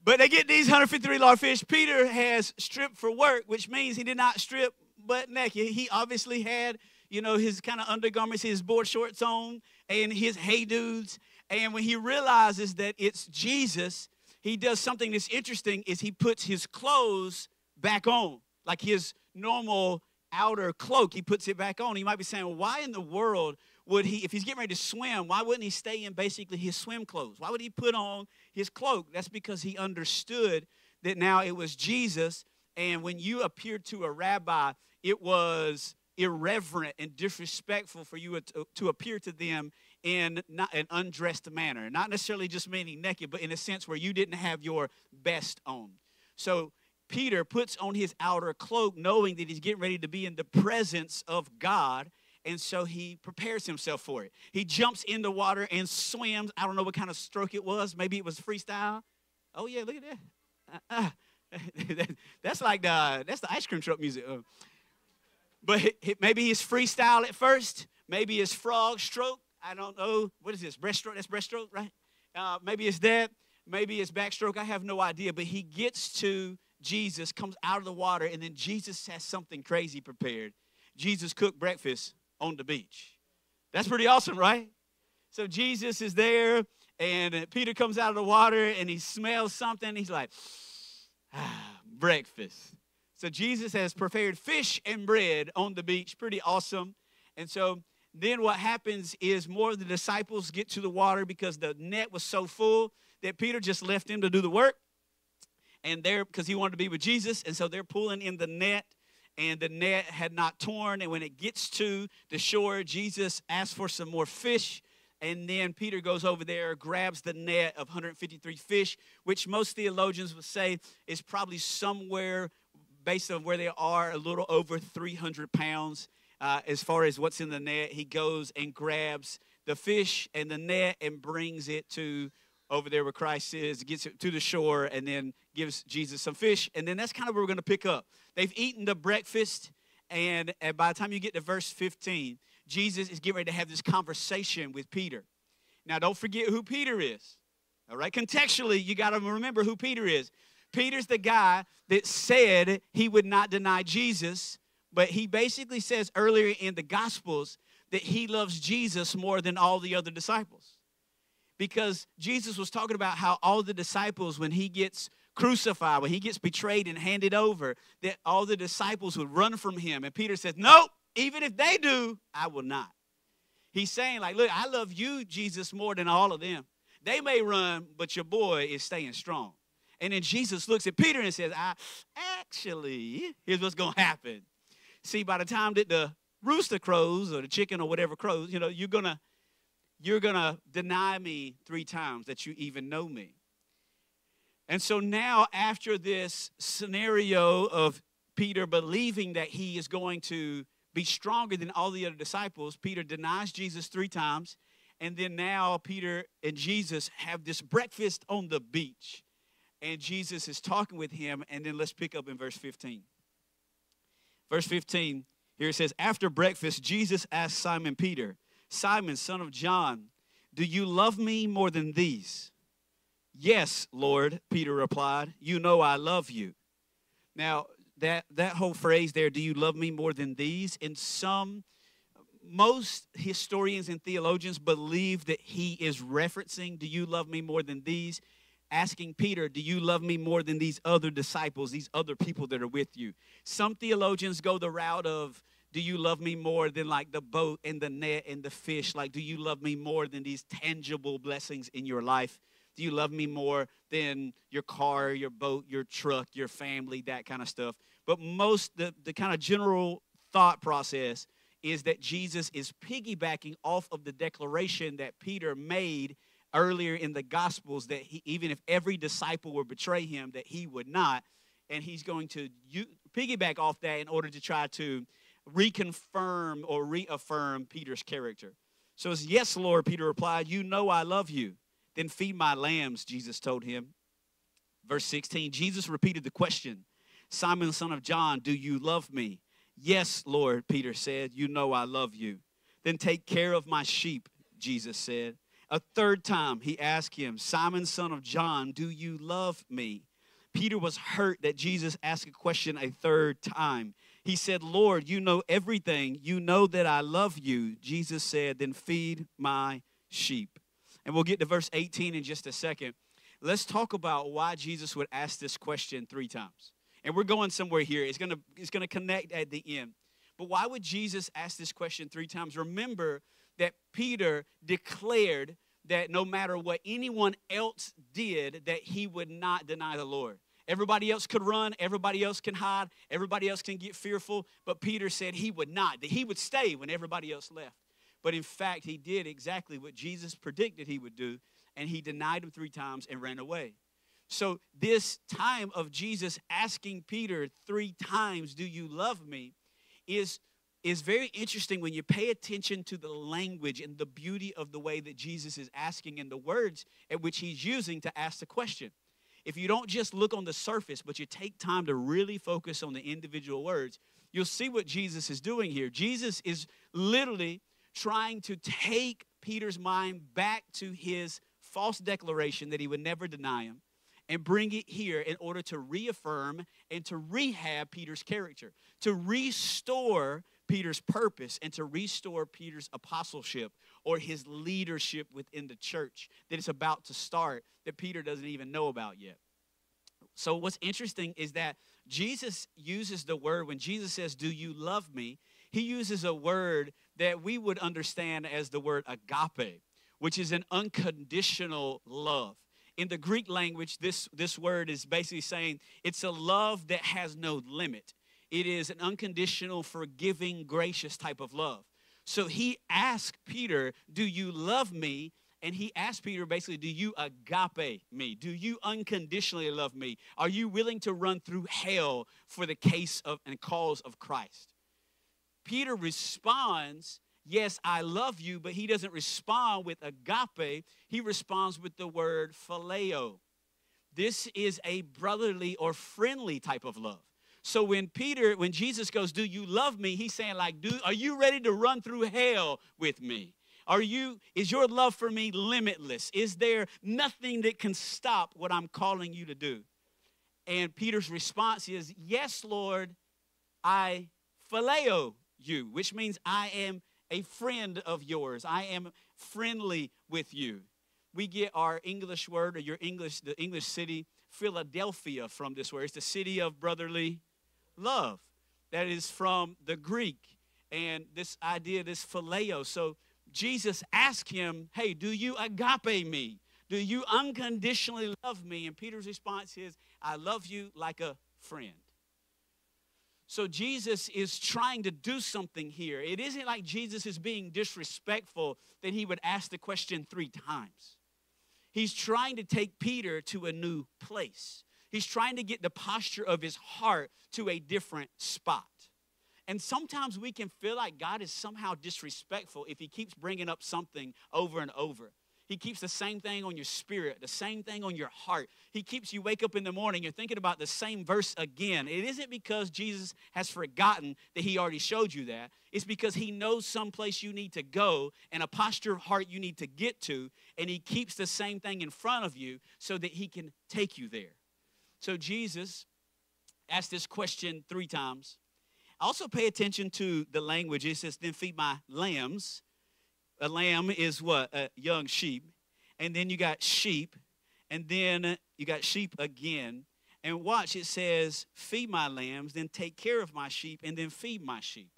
But they get these 153 large fish. Peter has stripped for work, which means he did not strip butt naked. He obviously had, you know, his kind of undergarments, his board shorts on, and his hey dudes. And when he realizes that it's Jesus, he does something that's interesting is he puts his clothes back on, like his normal outer cloak. He puts it back on. He might be saying, well, why in the world would he, if he's getting ready to swim, why wouldn't he stay in basically his swim clothes? Why would he put on his cloak? That's because he understood that now it was Jesus. And when you appeared to a rabbi, it was irreverent and disrespectful for you to, to appear to them in not an undressed manner. Not necessarily just meaning naked, but in a sense where you didn't have your best on. So Peter puts on his outer cloak, knowing that he's getting ready to be in the presence of God. And so he prepares himself for it. He jumps in the water and swims. I don't know what kind of stroke it was. Maybe it was freestyle. Oh, yeah, look at that. Uh, uh. [laughs] that's like the that's the ice cream truck music. Uh, but maybe his freestyle at first. Maybe his frog stroke. I don't know. What is this? Breaststroke? That's breaststroke, right? Uh, maybe it's that. Maybe it's backstroke. I have no idea. But he gets to Jesus, comes out of the water, and then Jesus has something crazy prepared. Jesus cooked breakfast on the beach. That's pretty awesome, right? So Jesus is there, and Peter comes out of the water, and he smells something. He's like, [sighs] ah, breakfast. So Jesus has prepared fish and bread on the beach. Pretty awesome. And so then what happens is more of the disciples get to the water because the net was so full that Peter just left him to do the work. And they're because he wanted to be with Jesus, and so they're pulling in the net, and the net had not torn. And when it gets to the shore, Jesus asks for some more fish. And then Peter goes over there, grabs the net of 153 fish, which most theologians would say is probably somewhere based on where they are, a little over 300 pounds uh, as far as what's in the net. He goes and grabs the fish and the net and brings it to over there where Christ is, gets to the shore, and then gives Jesus some fish. And then that's kind of where we're going to pick up. They've eaten the breakfast, and, and by the time you get to verse 15, Jesus is getting ready to have this conversation with Peter. Now, don't forget who Peter is. All right, contextually, you got to remember who Peter is. Peter's the guy that said he would not deny Jesus, but he basically says earlier in the Gospels that he loves Jesus more than all the other disciples. Because Jesus was talking about how all the disciples, when he gets crucified, when he gets betrayed and handed over, that all the disciples would run from him. And Peter says, Nope, even if they do, I will not. He's saying, like, look, I love you, Jesus, more than all of them. They may run, but your boy is staying strong. And then Jesus looks at Peter and says, I actually, here's what's gonna happen. See, by the time that the rooster crows or the chicken or whatever crows, you know, you're gonna you're gonna deny me three times that you even know me. And so now, after this scenario of Peter, believing that he is going to be stronger than all the other disciples, Peter denies Jesus three times. And then now Peter and Jesus have this breakfast on the beach. And Jesus is talking with him. And then let's pick up in verse 15. Verse 15, here it says, After breakfast, Jesus asked Simon Peter, Simon, son of John, do you love me more than these? Yes, Lord, Peter replied. You know I love you. Now, that, that whole phrase there, do you love me more than these? In some, most historians and theologians believe that he is referencing, do you love me more than these? Asking Peter, do you love me more than these other disciples, these other people that are with you? Some theologians go the route of, do you love me more than like the boat and the net and the fish? Like, do you love me more than these tangible blessings in your life? Do you love me more than your car, your boat, your truck, your family, that kind of stuff? But most, the, the kind of general thought process is that Jesus is piggybacking off of the declaration that Peter made earlier in the Gospels that he, even if every disciple would betray him, that he would not. And he's going to u- piggyback off that in order to try to reconfirm or reaffirm Peter's character. So it's, Yes, Lord, Peter replied, You know I love you. Then feed my lambs, Jesus told him. Verse 16, Jesus repeated the question Simon, son of John, do you love me? Yes, Lord, Peter said, You know I love you. Then take care of my sheep, Jesus said. A third time he asked him, Simon, son of John, do you love me? Peter was hurt that Jesus asked a question a third time. He said, Lord, you know everything. You know that I love you. Jesus said, Then feed my sheep. And we'll get to verse 18 in just a second. Let's talk about why Jesus would ask this question three times. And we're going somewhere here. It's gonna, it's gonna connect at the end. But why would Jesus ask this question three times? Remember that Peter declared that no matter what anyone else did, that he would not deny the Lord. Everybody else could run, everybody else can hide, everybody else can get fearful, but Peter said he would not, that he would stay when everybody else left. But in fact, he did exactly what Jesus predicted he would do, and he denied him three times and ran away. So, this time of Jesus asking Peter three times, Do you love me? is, is very interesting when you pay attention to the language and the beauty of the way that Jesus is asking and the words at which he's using to ask the question. If you don't just look on the surface, but you take time to really focus on the individual words, you'll see what Jesus is doing here. Jesus is literally trying to take Peter's mind back to his false declaration that he would never deny him and bring it here in order to reaffirm and to rehab Peter's character, to restore Peter's purpose, and to restore Peter's apostleship or his leadership within the church that is about to start that Peter doesn't even know about yet. So, what's interesting is that Jesus uses the word, when Jesus says, Do you love me? He uses a word that we would understand as the word agape, which is an unconditional love. In the Greek language, this, this word is basically saying it's a love that has no limit. It is an unconditional, forgiving, gracious type of love. So he asked Peter, Do you love me? And he asked Peter basically, Do you agape me? Do you unconditionally love me? Are you willing to run through hell for the case of and cause of Christ? Peter responds, Yes, I love you, but he doesn't respond with agape. He responds with the word phileo. This is a brotherly or friendly type of love. So when Peter, when Jesus goes, Do you love me? He's saying, like, Do are you ready to run through hell with me? Are you, is your love for me limitless? Is there nothing that can stop what I'm calling you to do? And Peter's response is, Yes, Lord, I phileo you, which means I am a friend of yours. I am friendly with you. We get our English word or your English, the English city, Philadelphia, from this word. It's the city of brotherly love. That is from the Greek. And this idea, this phileo. So Jesus asked him, Hey, do you agape me? Do you unconditionally love me? And Peter's response is, I love you like a friend. So Jesus is trying to do something here. It isn't like Jesus is being disrespectful that he would ask the question three times. He's trying to take Peter to a new place. He's trying to get the posture of his heart to a different spot. And sometimes we can feel like God is somehow disrespectful if he keeps bringing up something over and over. He keeps the same thing on your spirit, the same thing on your heart. He keeps you wake up in the morning, you're thinking about the same verse again. It isn't because Jesus has forgotten that he already showed you that. It's because he knows someplace you need to go and a posture of heart you need to get to, and he keeps the same thing in front of you so that he can take you there. So Jesus asked this question three times. Also, pay attention to the language. It says, Then feed my lambs a lamb is what? A young sheep. And then you got sheep. And then you got sheep again. And watch, it says, feed my lambs, then take care of my sheep, and then feed my sheep.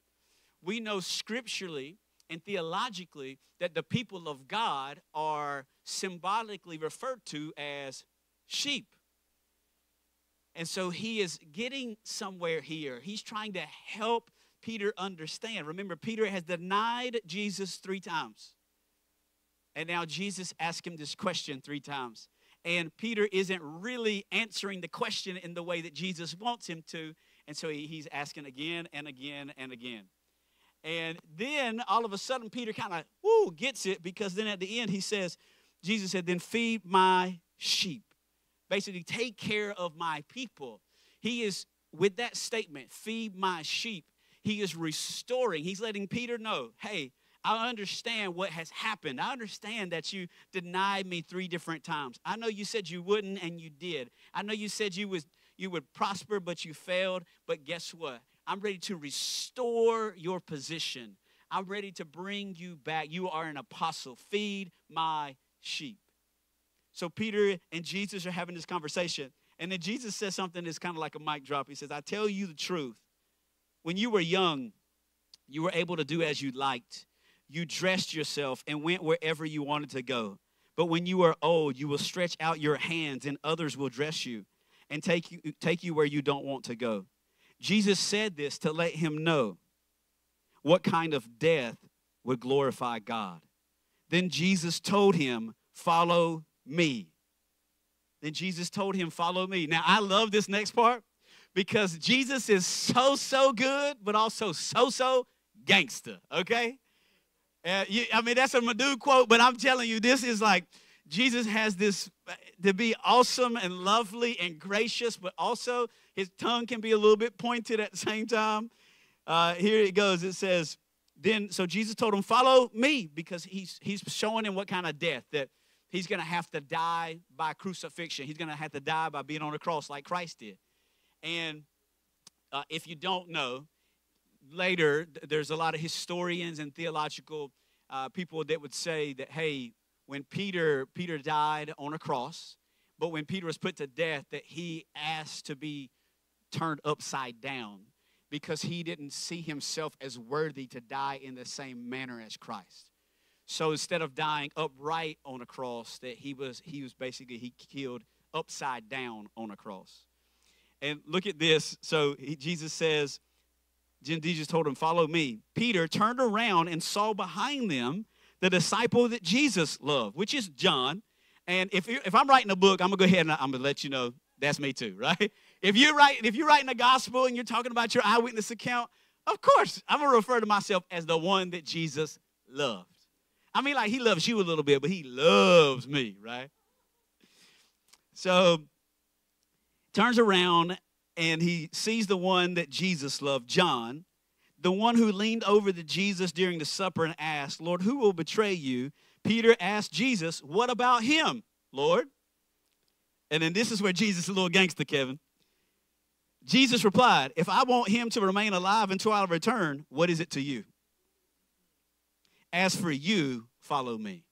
We know scripturally and theologically that the people of God are symbolically referred to as sheep. And so he is getting somewhere here. He's trying to help Peter understand. Remember, Peter has denied Jesus three times. And now Jesus asked him this question three times. And Peter isn't really answering the question in the way that Jesus wants him to. And so he, he's asking again and again and again. And then all of a sudden, Peter kind of, woo, gets it because then at the end he says, Jesus said, then feed my sheep. Basically, take care of my people. He is, with that statement, feed my sheep, he is restoring. He's letting Peter know, hey, I understand what has happened. I understand that you denied me three different times. I know you said you wouldn't and you did. I know you said you was you would prosper but you failed, but guess what? I'm ready to restore your position. I'm ready to bring you back. You are an apostle. Feed my sheep. So Peter and Jesus are having this conversation. And then Jesus says something that's kind of like a mic drop. He says, I tell you the truth. When you were young, you were able to do as you liked. You dressed yourself and went wherever you wanted to go. But when you are old, you will stretch out your hands and others will dress you and take you, take you where you don't want to go. Jesus said this to let him know what kind of death would glorify God. Then Jesus told him, Follow me. Then Jesus told him, Follow me. Now, I love this next part because Jesus is so, so good, but also so, so gangster, okay? Uh, you, I mean, that's a Madu quote, but I'm telling you, this is like Jesus has this to be awesome and lovely and gracious, but also his tongue can be a little bit pointed at the same time. Uh, here it goes. It says, then so Jesus told him, "Follow me," because he's he's showing him what kind of death that he's going to have to die by crucifixion. He's going to have to die by being on a cross like Christ did. And uh, if you don't know, later there's a lot of historians and theological uh, people that would say that hey, when Peter Peter died on a cross, but when Peter was put to death, that he asked to be turned upside down because he didn't see himself as worthy to die in the same manner as Christ. So instead of dying upright on a cross, that he was he was basically he killed upside down on a cross. And look at this. So he, Jesus says, Jesus told him, Follow me. Peter turned around and saw behind them the disciple that Jesus loved, which is John. And if, if I'm writing a book, I'm going to go ahead and I'm going to let you know that's me too, [laughs] right? If you're, writing, if you're writing a gospel and you're talking about your eyewitness account, of course, I'm going to refer to myself as the one that Jesus loved. I mean, like he loves you a little bit, but he loves me, right? So turns around and he sees the one that Jesus loved, John, the one who leaned over to Jesus during the supper and asked, Lord, who will betray you? Peter asked Jesus, What about him, Lord? And then this is where Jesus is a little gangster, Kevin. Jesus replied, If I want him to remain alive until I return, what is it to you? As for you, follow me.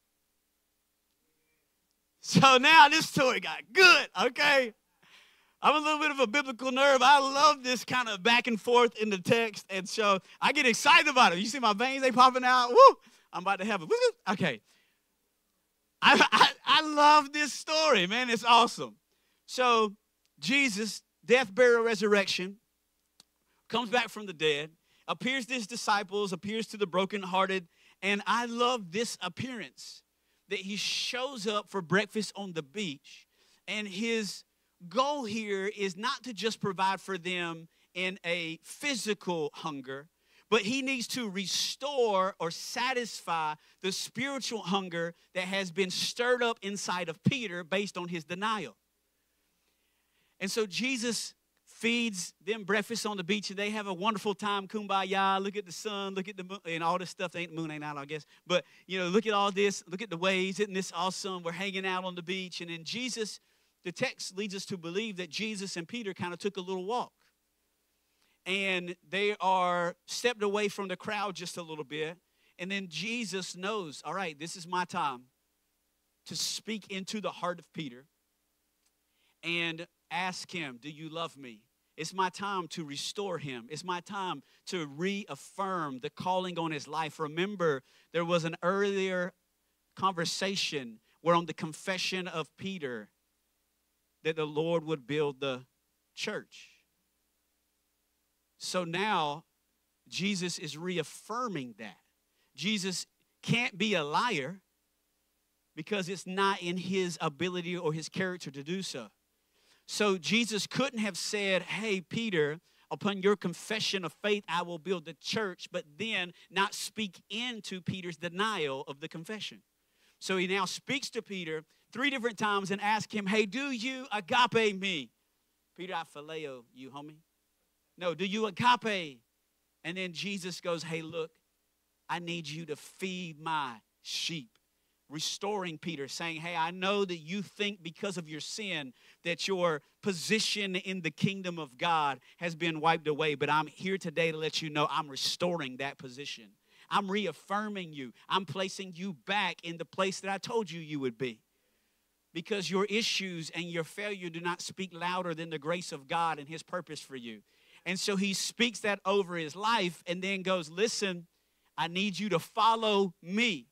So now this story got good, okay? I'm a little bit of a biblical nerd. I love this kind of back and forth in the text. And so I get excited about it. You see my veins, they popping out. Woo! I'm about to have it. Okay. I, I, I love this story, man. It's awesome. So Jesus, death, burial, resurrection, comes back from the dead, appears to his disciples, appears to the brokenhearted. And I love this appearance that he shows up for breakfast on the beach and his goal here is not to just provide for them in a physical hunger, but he needs to restore or satisfy the spiritual hunger that has been stirred up inside of Peter based on his denial. And so Jesus feeds them breakfast on the beach and they have a wonderful time kumbaya look at the sun look at the moon and all this stuff. Ain't moon ain't out i guess. But you know look at all this look at the waves. Isn't this awesome? We're hanging out on the beach. And then jesus the text leads us to believe that jesus and peter kind of took a little walk. And they are stepped away from the crowd just a little bit. And then jesus knows all right this is my time to speak into the heart of peter and ask him do you love me it's my time to restore him. It's my time to reaffirm the calling on his life. Remember, there was an earlier conversation where, on the confession of Peter, that the Lord would build the church. So now, Jesus is reaffirming that. Jesus can't be a liar because it's not in his ability or his character to do so. So Jesus couldn't have said, Hey, Peter, upon your confession of faith, I will build the church, but then not speak into Peter's denial of the confession. So he now speaks to Peter three different times and asks him, Hey, do you agape me? Peter, I phileo you, homie. No, do you agape? And then Jesus goes, Hey, look, I need you to feed my sheep restoring Peter, saying, Hey, I know that you think because of your sin that your position in the kingdom of God has been wiped away, but I'm here today to let you know I'm restoring that position. I'm reaffirming you. I'm placing you back in the place that I told you you would be. Because your issues and your failure do not speak louder than the grace of God and His purpose for you. And so he speaks that over his life and then goes, Listen, I need you to follow me.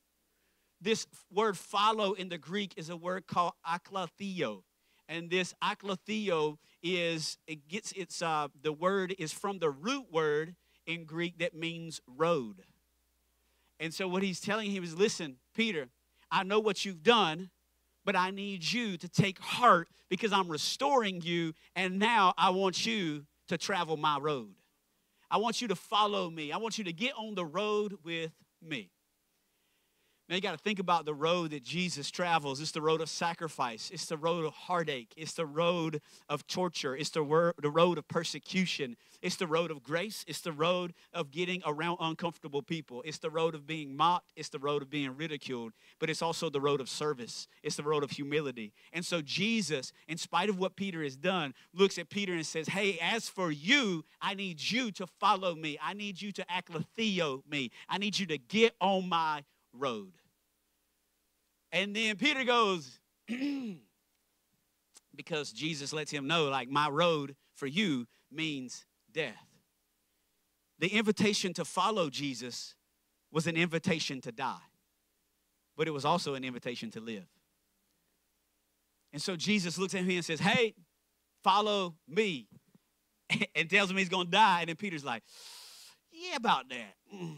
This word follow in the Greek is a word called aklatheo. And this aklatheo is, it gets its, uh, the word is from the root word in Greek that means road. And so what he's telling him is listen, Peter, I know what you've done, but I need you to take heart because I'm restoring you, and now I want you to travel my road. I want you to follow me. I want you to get on the road with me. Now you got to think about the road that Jesus travels. It's the road of sacrifice. It's the road of heartache. It's the road of torture. It's the, wor- the road of persecution. It's the road of grace. It's the road of getting around uncomfortable people. It's the road of being mocked. It's the road of being ridiculed. But it's also the road of service. It's the road of humility. And so Jesus, in spite of what Peter has done, looks at Peter and says, Hey, as for you, I need you to follow me. I need you to aklatheo me. I need you to get on my road. And then Peter goes, [clears throat] because Jesus lets him know, like, my road for you means death. The invitation to follow Jesus was an invitation to die, but it was also an invitation to live. And so Jesus looks at him and says, Hey, follow me, [laughs] and tells him he's gonna die. And then Peter's like, Yeah, about that. [clears throat]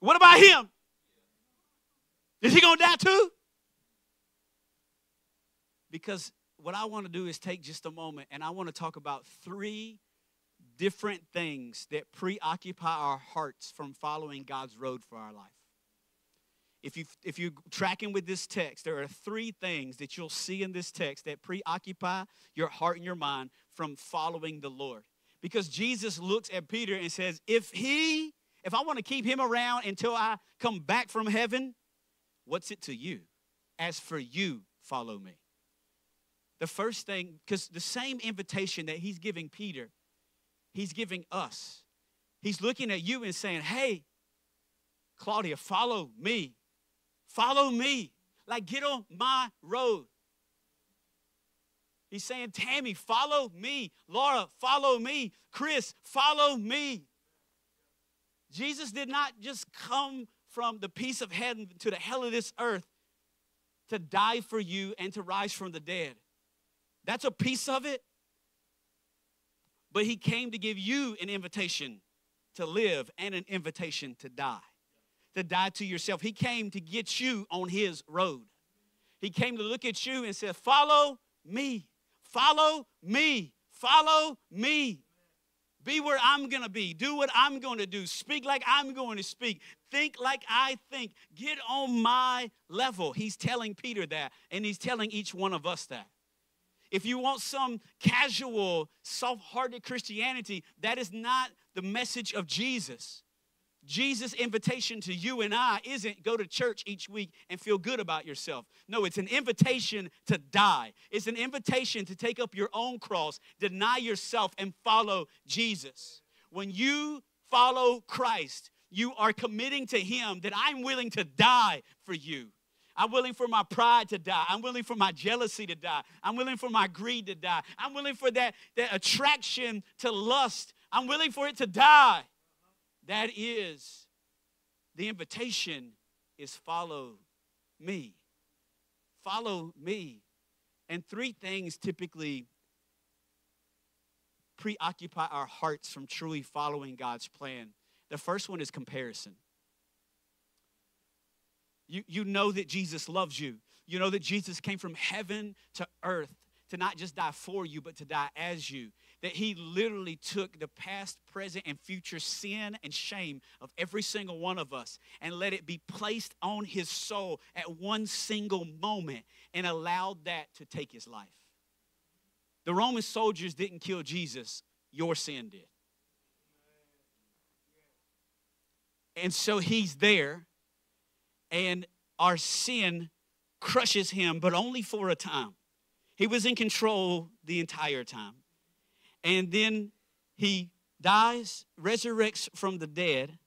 What about him? Is he going to die too? Because what I want to do is take just a moment and I want to talk about three different things that preoccupy our hearts from following God's road for our life. If you if you're tracking with this text, there are three things that you'll see in this text that preoccupy your heart and your mind from following the Lord. Because Jesus looks at Peter and says, "If he if I want to keep him around until I come back from heaven, What's it to you? As for you, follow me. The first thing, because the same invitation that he's giving Peter, he's giving us. He's looking at you and saying, Hey, Claudia, follow me. Follow me. Like, get on my road. He's saying, Tammy, follow me. Laura, follow me. Chris, follow me. Jesus did not just come from the peace of heaven to the hell of this earth to die for you and to rise from the dead. That's a piece of it. But he came to give you an invitation to live and an invitation to die, to die to yourself. He came to get you on his road. He came to look at you and said, Follow me, Follow me. Follow me. Be where I'm going to be. Do what I'm going to do. Speak like I'm going to speak. Think like I think. Get on my level. He's telling Peter that, and he's telling each one of us that. If you want some casual, soft hearted Christianity, that is not the message of Jesus. Jesus' invitation to you and I isn't go to church each week and feel good about yourself. No, it's an invitation to die. It's an invitation to take up your own cross, deny yourself, and follow Jesus. When you follow Christ, you are committing to Him that I'm willing to die for you. I'm willing for my pride to die. I'm willing for my jealousy to die. I'm willing for my greed to die. I'm willing for that, that attraction to lust. I'm willing for it to die. That is the invitation is follow me. Follow me. And three things typically preoccupy our hearts from truly following God's plan. The first one is comparison. You, you know that Jesus loves you. You know that Jesus came from heaven to earth to not just die for you, but to die as you that he literally took the past, present, and future sin and shame of every single one of us and let it be placed on his soul at one single moment and allowed that to take his life. The Roman soldiers didn't kill Jesus, your sin did. And so he's there, and our sin crushes him, but only for a time. He was in control the entire time. And then he dies, resurrects from the dead,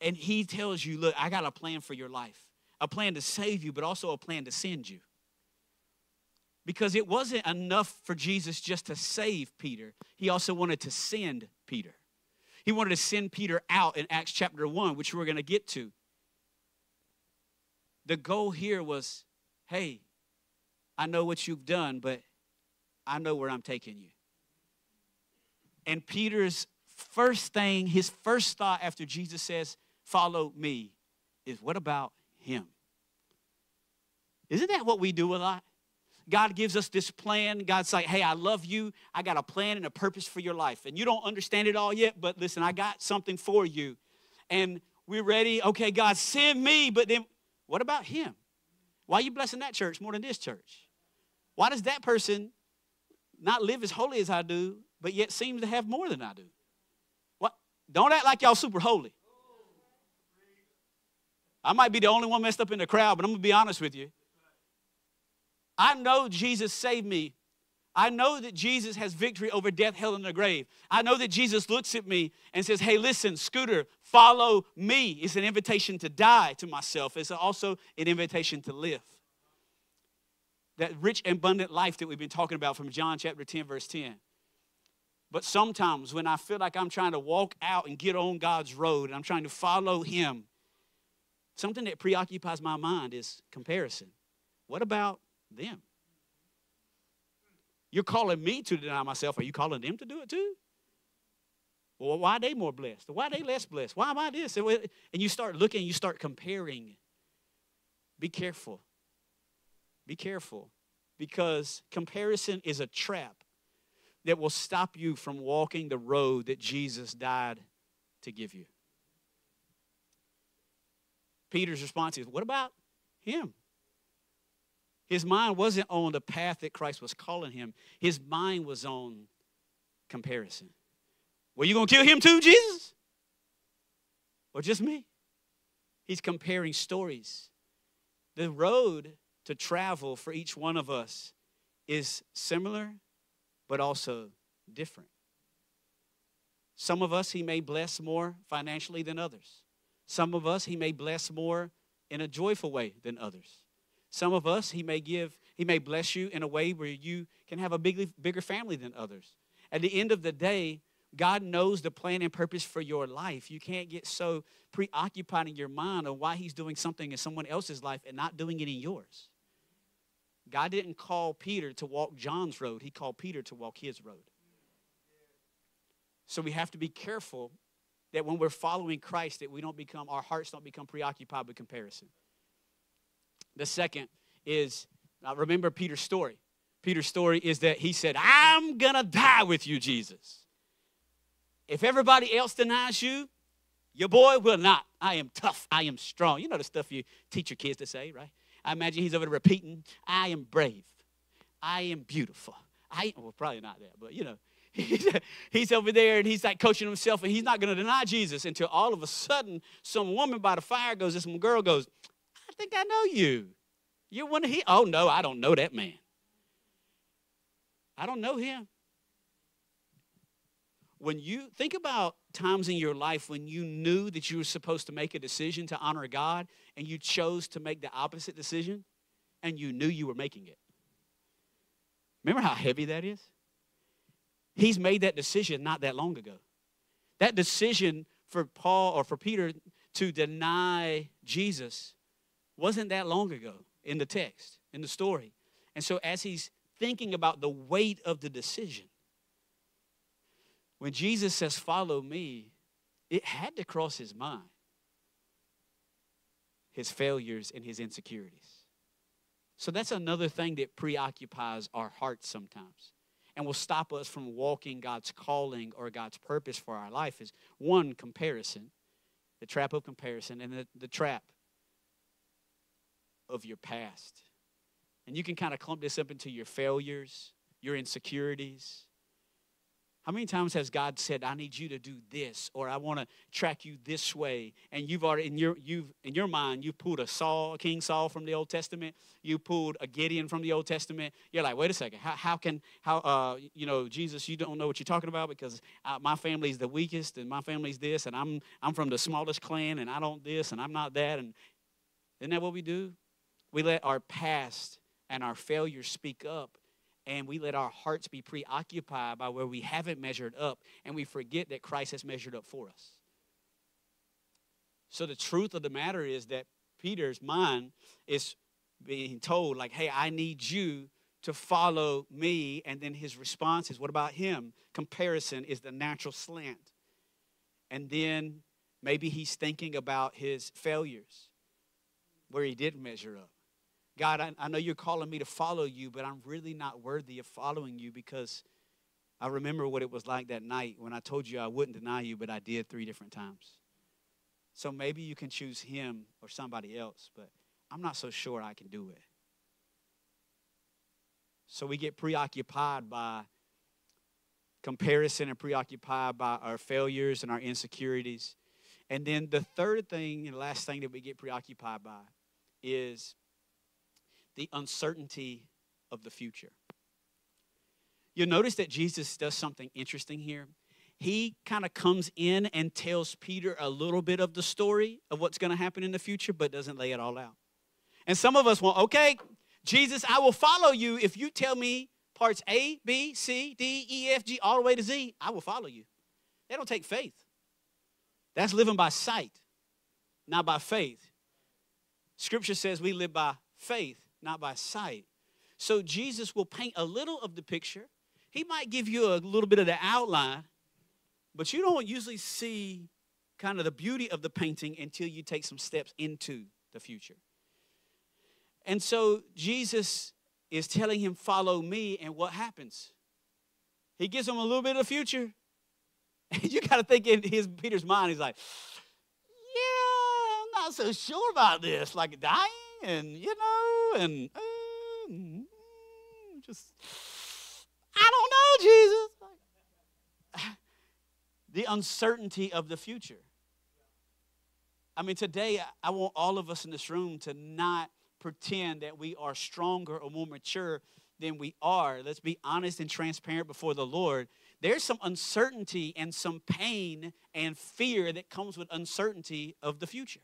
and he tells you, Look, I got a plan for your life a plan to save you, but also a plan to send you. Because it wasn't enough for Jesus just to save Peter, he also wanted to send Peter. He wanted to send Peter out in Acts chapter 1, which we're going to get to. The goal here was hey, I know what you've done, but I know where I'm taking you. And Peter's first thing, his first thought after Jesus says, Follow me, is what about him? Isn't that what we do a lot? God gives us this plan. God's like, hey, I love you. I got a plan and a purpose for your life. And you don't understand it all yet, but listen, I got something for you. And we're ready. Okay, God, send me. But then what about him? Why are you blessing that church more than this church? Why does that person not live as holy as I do, but yet seems to have more than I do. What? Don't act like y'all super holy. I might be the only one messed up in the crowd, but I'm gonna be honest with you. I know Jesus saved me. I know that Jesus has victory over death, hell, and the grave. I know that Jesus looks at me and says, Hey, listen, Scooter, follow me. It's an invitation to die to myself, it's also an invitation to live that rich abundant life that we've been talking about from John chapter 10, verse 10. But sometimes when I feel like I'm trying to walk out and get on God's road and I'm trying to follow Him, something that preoccupies my mind is comparison. What about them? You're calling me to deny myself. Are you calling them to do it too? Well, why are they more blessed? Why are they less blessed? Why am I this? And you start looking, you start comparing. Be careful. Be careful because comparison is a trap that will stop you from walking the road that Jesus died to give you. Peter's response is, What about him? His mind wasn't on the path that Christ was calling him, his mind was on comparison. Were you going to kill him too, Jesus? Or just me? He's comparing stories. The road to travel for each one of us is similar, but also different. Some of us, He may bless more financially than others. Some of us, He may bless more in a joyful way than others. Some of us, He may give, He may bless you in a way where you can have a big, bigger family than others. At the end of the day, God knows the plan and purpose for your life. You can't get so preoccupied in your mind on why He's doing something in someone else's life and not doing it in yours. God didn't call Peter to walk John's road, he called Peter to walk his road. So we have to be careful that when we're following Christ that we don't become our hearts don't become preoccupied with comparison. The second is remember Peter's story. Peter's story is that he said, I'm to die with you, Jesus. If everybody else denies you, your boy will not. I am tough. I am strong. You know the stuff you teach your kids to say, right? I imagine he's over there repeating, I am brave. I am beautiful. I, well, probably not that, but you know, [laughs] he's, over there and he's like coaching himself and he's not going to deny Jesus until all of a sudden some woman by the fire goes some girl goes, I think I know you. You're one of he. Oh, no, I don't know that man. I don't know him. When you think about times in your life when you knew that you were supposed to make a decision to honor God and you chose to make the opposite decision and you knew you were making it. Remember how heavy that is? He's made that decision not that long ago. That decision for Paul or for Peter to deny Jesus wasn't that long ago in the text, in the story. And so as he's thinking about the weight of the decision, when Jesus says, Follow me, it had to cross his mind his failures and his insecurities. So that's another thing that preoccupies our hearts sometimes and will stop us from walking God's calling or God's purpose for our life is one, comparison, the trap of comparison, and the, the trap of your past. And you can kind of clump this up into your failures, your insecurities, how many times has God said, "I need you to do this," or "I want to track you this way," and you've already in your you've in your mind you pulled a Saul, King Saul from the Old Testament, you pulled a Gideon from the Old Testament. You're like, wait a second, how, how can how uh you know Jesus? You don't know what you're talking about because uh, my family's the weakest and my family's this, and I'm I'm from the smallest clan, and I don't this, and I'm not that, and isn't that what we do? We let our past and our failures speak up and we let our hearts be preoccupied by where we haven't measured up, and we forget that Christ has measured up for us. So the truth of the matter is that Peter's mind is being told, like, hey, I need you to follow me. And then his response is, what about him? Comparison is the natural slant. And then maybe he's thinking about his failures where he didn't measure up. God, I, I know you're calling me to follow you, but I'm really not worthy of following you because I remember what it was like that night when I told you I wouldn't deny you, but I did three different times. So maybe you can choose him or somebody else, but I'm not so sure I can do it. So we get preoccupied by comparison and preoccupied by our failures and our insecurities. And then the third thing and last thing that we get preoccupied by is the uncertainty of the future. You'll notice that Jesus does something interesting here. He kind of comes in and tells Peter a little bit of the story of what's going to happen in the future, but doesn't lay it all out. And some of us want, okay, Jesus, I will follow you if you tell me parts A, B, C, D, E, F, G, all the way to Z. I will follow you. They don't take faith. That's living by sight, not by faith. Scripture says we live by faith, not by sight. So Jesus will paint a little of the picture. He might give you a little bit of the outline, but you don't usually see kind of the beauty of the painting until you take some steps into the future. And so Jesus is telling him, Follow me, and what happens? He gives him a little bit of the future. And [laughs] you got to think in his Peter's mind, he's like, Yeah, I'm not so sure about this. Like dying, and you know, and uh, just, I don't know, Jesus. [sighs] The uncertainty of the future. I mean, today, I want all of us in this room to not pretend that we are stronger or more mature than we are. Let's be honest and transparent before the Lord. There's some uncertainty and some pain and fear that comes with uncertainty of the future.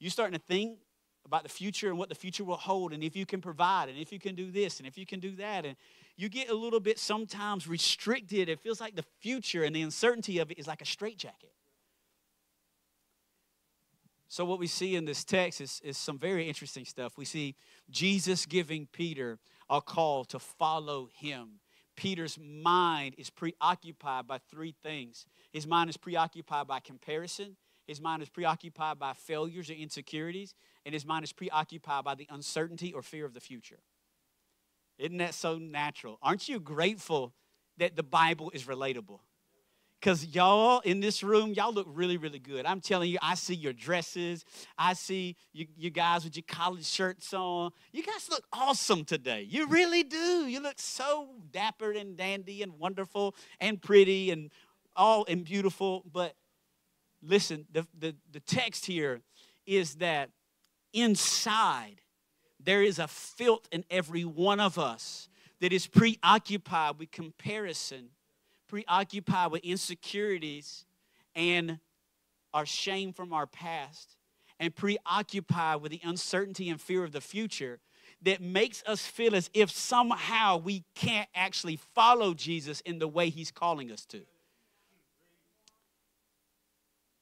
You starting to think about the future and what the future will hold, and if you can provide, and if you can do this, and if you can do that, and you get a little bit sometimes restricted. It feels like the future and the uncertainty of it is like a straitjacket. So, what we see in this text is, is some very interesting stuff. We see Jesus giving Peter a call to follow him. Peter's mind is preoccupied by three things his mind is preoccupied by comparison, His mind is preoccupied by failures or insecurities, and his mind is preoccupied by the uncertainty or fear of the future. Isn't that so natural? Aren't you grateful that the Bible is relatable? Because y'all in this room, y'all look really, really good. I'm telling you, I see your dresses. I see you, you guys with your college shirts on. You guys look awesome today. You really do. You look so dapper and dandy and wonderful and pretty and all and beautiful. But listen, the, the, the text here is that inside there is a filth in every one of us that is preoccupied with comparison preoccupied with insecurities and our shame from our past, and preoccupied with the uncertainty and fear of the future that makes us feel as if somehow we can't actually follow Jesus in the way he's calling us to.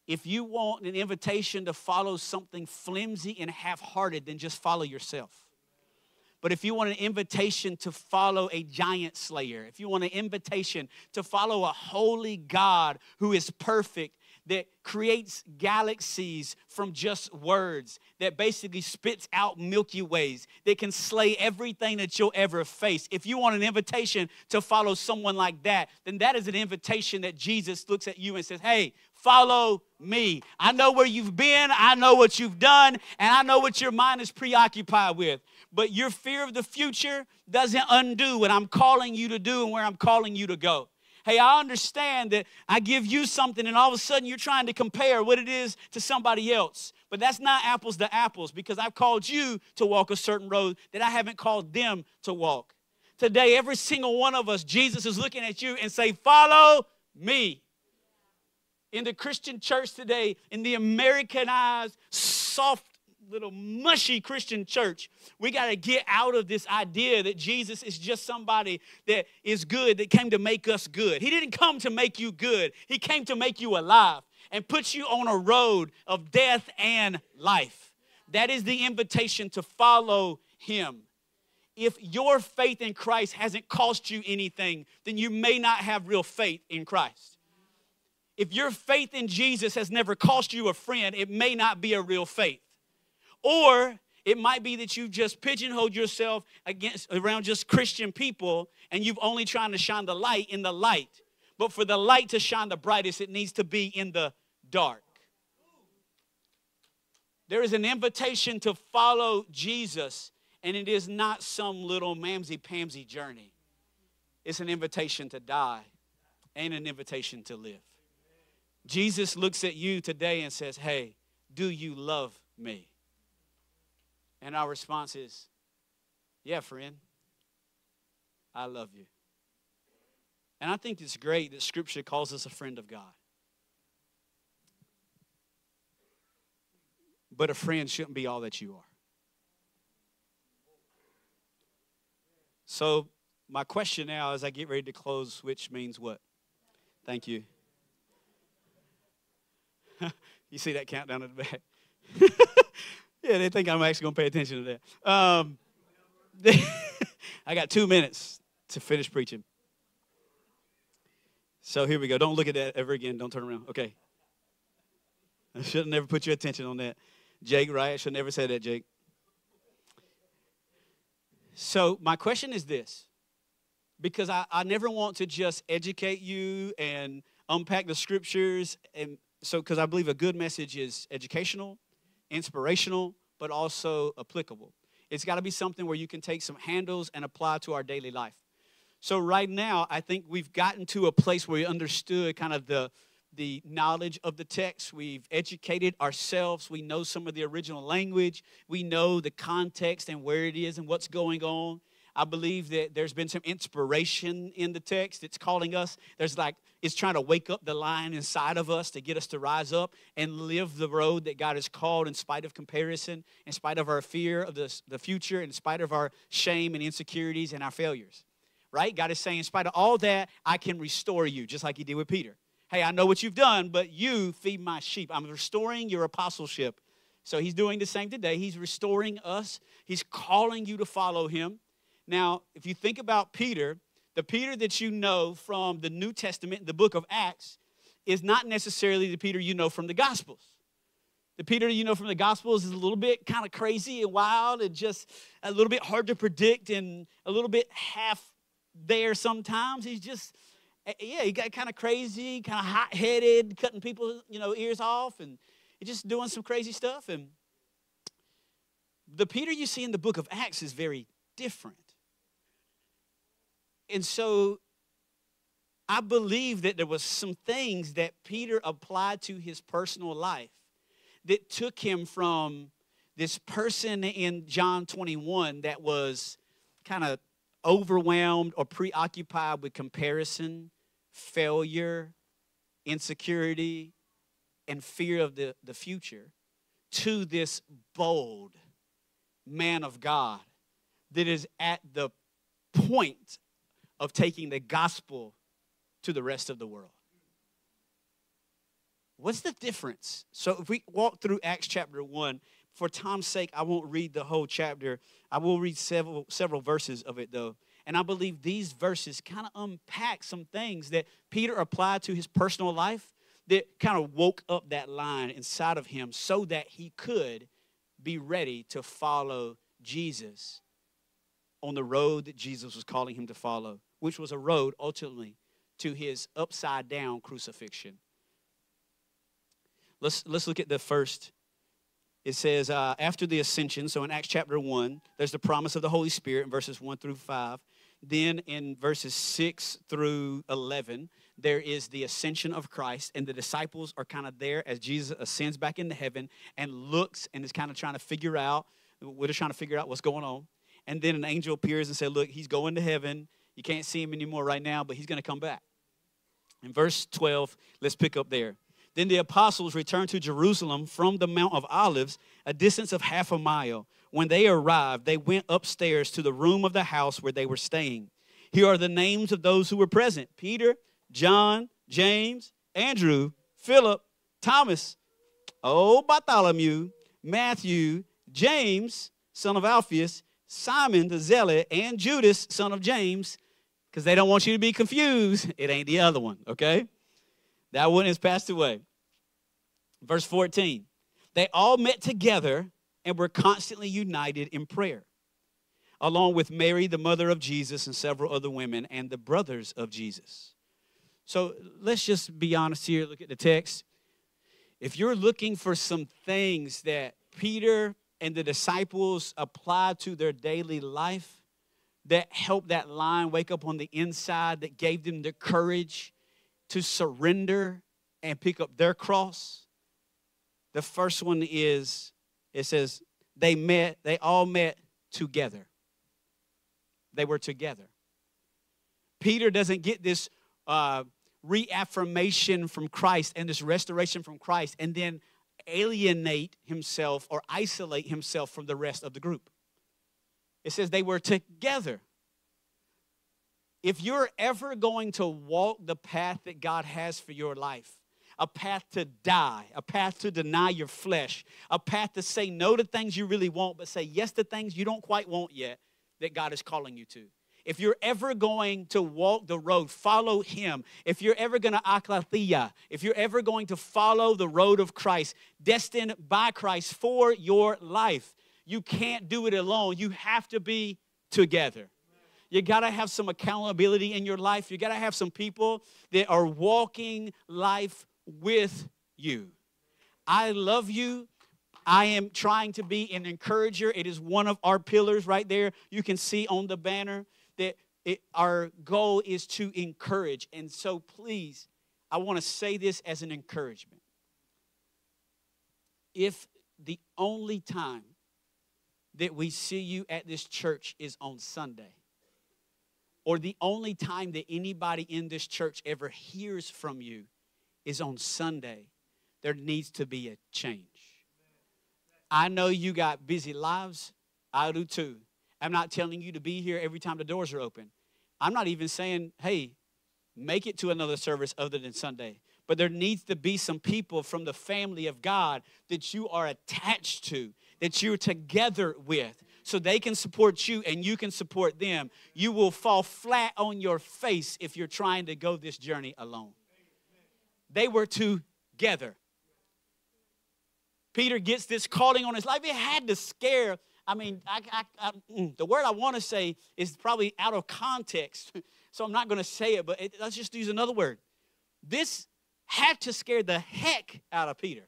If you want an invitation to follow something flimsy and half hearted, then just follow yourself. But if you want an invitation to follow a giant slayer, if you want an invitation to follow a holy God who is perfect, that creates galaxies from just words, that basically spits out Milky Ways, that can slay everything that you'll ever face. If you want an invitation to follow someone like that, then that is an invitation that Jesus looks at you and says, Hey, follow me. I know where you've been, I know what you've done, and I know what your mind is preoccupied with but your fear of the future doesn't undo what I'm calling you to do and where I'm calling you to go. Hey, I understand that I give you something and all of a sudden you're trying to compare what it is to somebody else. But that's not apples to apples because I've called you to walk a certain road that I haven't called them to walk. Today, every single one of us, Jesus is looking at you and say, Follow me. In the Christian church today, in the Americanized, soft little mushy Christian church. We got to get out of this idea that Jesus is just somebody that is good, that came to make us good. He didn't come to make you good, He came to make you alive and put you on a road of death and life. That is the invitation to follow Him. If your faith in Christ hasn't cost you anything, then you may not have real faith in Christ. If your faith in Jesus has never cost you a friend, it may not be a real faith. Or it might be that you've just pigeonholed yourself against around just Christian people and you've only trying to shine the light in the light. But for the light to shine the brightest, it needs to be in the dark. There is an invitation to follow Jesus, and it is not some little mamsy pamsy journey. It's an invitation to die and an invitation to live. Jesus looks at you today and says, Hey, do you love me? And our response is, Yeah, friend, I love you. And I think it's great that Scripture calls us a friend of God. But a friend shouldn't be all that you are. So, my question now as I get ready to close, which means what? Thank you. [laughs] you see that countdown at the back? [laughs] Yeah, they think I'm actually going to pay attention to that. Um, [laughs] I got two minutes to finish preaching. So here we go. Don't look at that ever again. Don't turn around. Okay. I should have never put your attention on that. Jake, right? I should never say that, Jake. So my question is this because I, I never want to just educate you and unpack the scriptures and so because I believe a good message is educational inspirational, but also applicable. It's got to be something where you can take some handles and apply to our daily life. So right now, I think we've gotten to a place where we understood kind of the the knowledge of the text. We've educated ourselves. We know some of the original language. We know the context and where it is and what's going on. I believe that there's been some inspiration in the text. It's calling us, there's like, it's trying to wake up the lion inside of us to get us to rise up and live the road that God has called in spite of comparison, in spite of our fear of the, the future, in spite of our shame and insecurities and our failures. Right? God is saying, in spite of all that, I can restore you, just like He did with Peter. Hey, I know what you've done, but you feed my sheep. I'm restoring your apostleship. So He's doing the same today. He's restoring us, He's calling you to follow Him. Now, if you think about Peter, the Peter that you know from the New Testament, the book of Acts, is not necessarily the Peter you know from the Gospels. The Peter, you know, from the Gospels is a little bit kind of crazy and wild and just a little bit hard to predict and a little bit half there sometimes. He's just, eh, yeah, he got kind of crazy, kind of hot headed, cutting people, you know, ears off and just doing some crazy stuff. And the Peter you see in the book of Acts is very different. And so I believe that there was some things that Peter applied to his personal life that took him from this person in John 21 that was kind of overwhelmed or preoccupied with comparison, failure, insecurity, and fear of the, the future to this bold man of God that is at the point of taking the gospel to the rest of the world. What's the difference? So if we walk through Acts chapter 1, for time's sake, I won't read the whole chapter. I will read several several verses of it though. And I believe these verses kind of unpack some things that Peter applied to his personal life that kind of woke up that line inside of him so that he could be ready to follow Jesus on the road that Jesus was calling him to follow, which was a road ultimately to his upside down crucifixion. Let's, let's look at the first. It says, uh, after the ascension, so in Acts chapter 1, there's the promise of the Holy Spirit in verses 1 through 5. Then in verses 6 through 11, there is the ascension of Christ, and the disciples are kind of there as Jesus ascends back into heaven and looks and is kind of trying to figure out, we're just trying to figure out what's going on. And then an angel appears and says, Look, he's going to heaven. You can't see him anymore right now, but he's going to come back. In verse 12, let's pick up there. Then the apostles returned to Jerusalem from the Mount of Olives, a distance of half a mile. When they arrived, they went upstairs to the room of the house where they were staying. Here are the names of those who were present Peter, John, James, Andrew, Philip, Thomas, oh, Bartholomew, Matthew, James, son of Alphaeus, Simon the Zealot, and Judas, son of James, because they don't want you to be confused. It ain't the other one, okay? That one has passed away. Verse 14 they all met together and were constantly united in prayer, along with Mary, the mother of Jesus, and several other women, and the brothers of Jesus. So let's just be honest here. Look at the text. If you're looking for some things that Peter and the disciples applied to their daily life that helped that line wake up on the inside, that gave them the courage to surrender and pick up their cross. The first one is it says they met, they all met together. They were together. Peter doesn't get this uh, reaffirmation from Christ and this restoration from Christ and then alienate himself or isolate himself from the rest of the group. It says they were together. If you're ever going to walk the path that God has for your life, a path to die, a path to deny your flesh, a path to say no to things you really want, but say yes to things you don't quite want yet that God is calling you to. If you're ever going to walk the road, follow Him. If you're ever going to aklathia, if you're ever going to follow the road of Christ, destined by Christ for your life, you can't do it alone. You have to be together. You got to have some accountability in your life. You got to have some people that are walking life with you. I love you. I am trying to be an encourager. It is one of our pillars right there. You can see on the banner that it, our goal is to encourage. And so, please, I want to say this as an encouragement. If the only time that we see you at this church is on Sunday, or the only time that anybody in this church ever hears from you is on Sunday, there needs to be a change. I know you got busy lives. I do too. I'm not telling you to be here every time the doors are open. I'm not even saying, hey, make it to another service other than Sunday. But there needs to be some people from the family of God that you are attached to, that you're together with, so they can support you and you can support them. You will fall flat on your face if you're trying to go this journey alone. They were together. Peter gets this calling on his life. It had to scare. I mean, I, I, I, mm, the word I want to say is probably out of context, [laughs] so I'm not going to say it, but it, let's just use another word. This had to scare the heck out of Peter.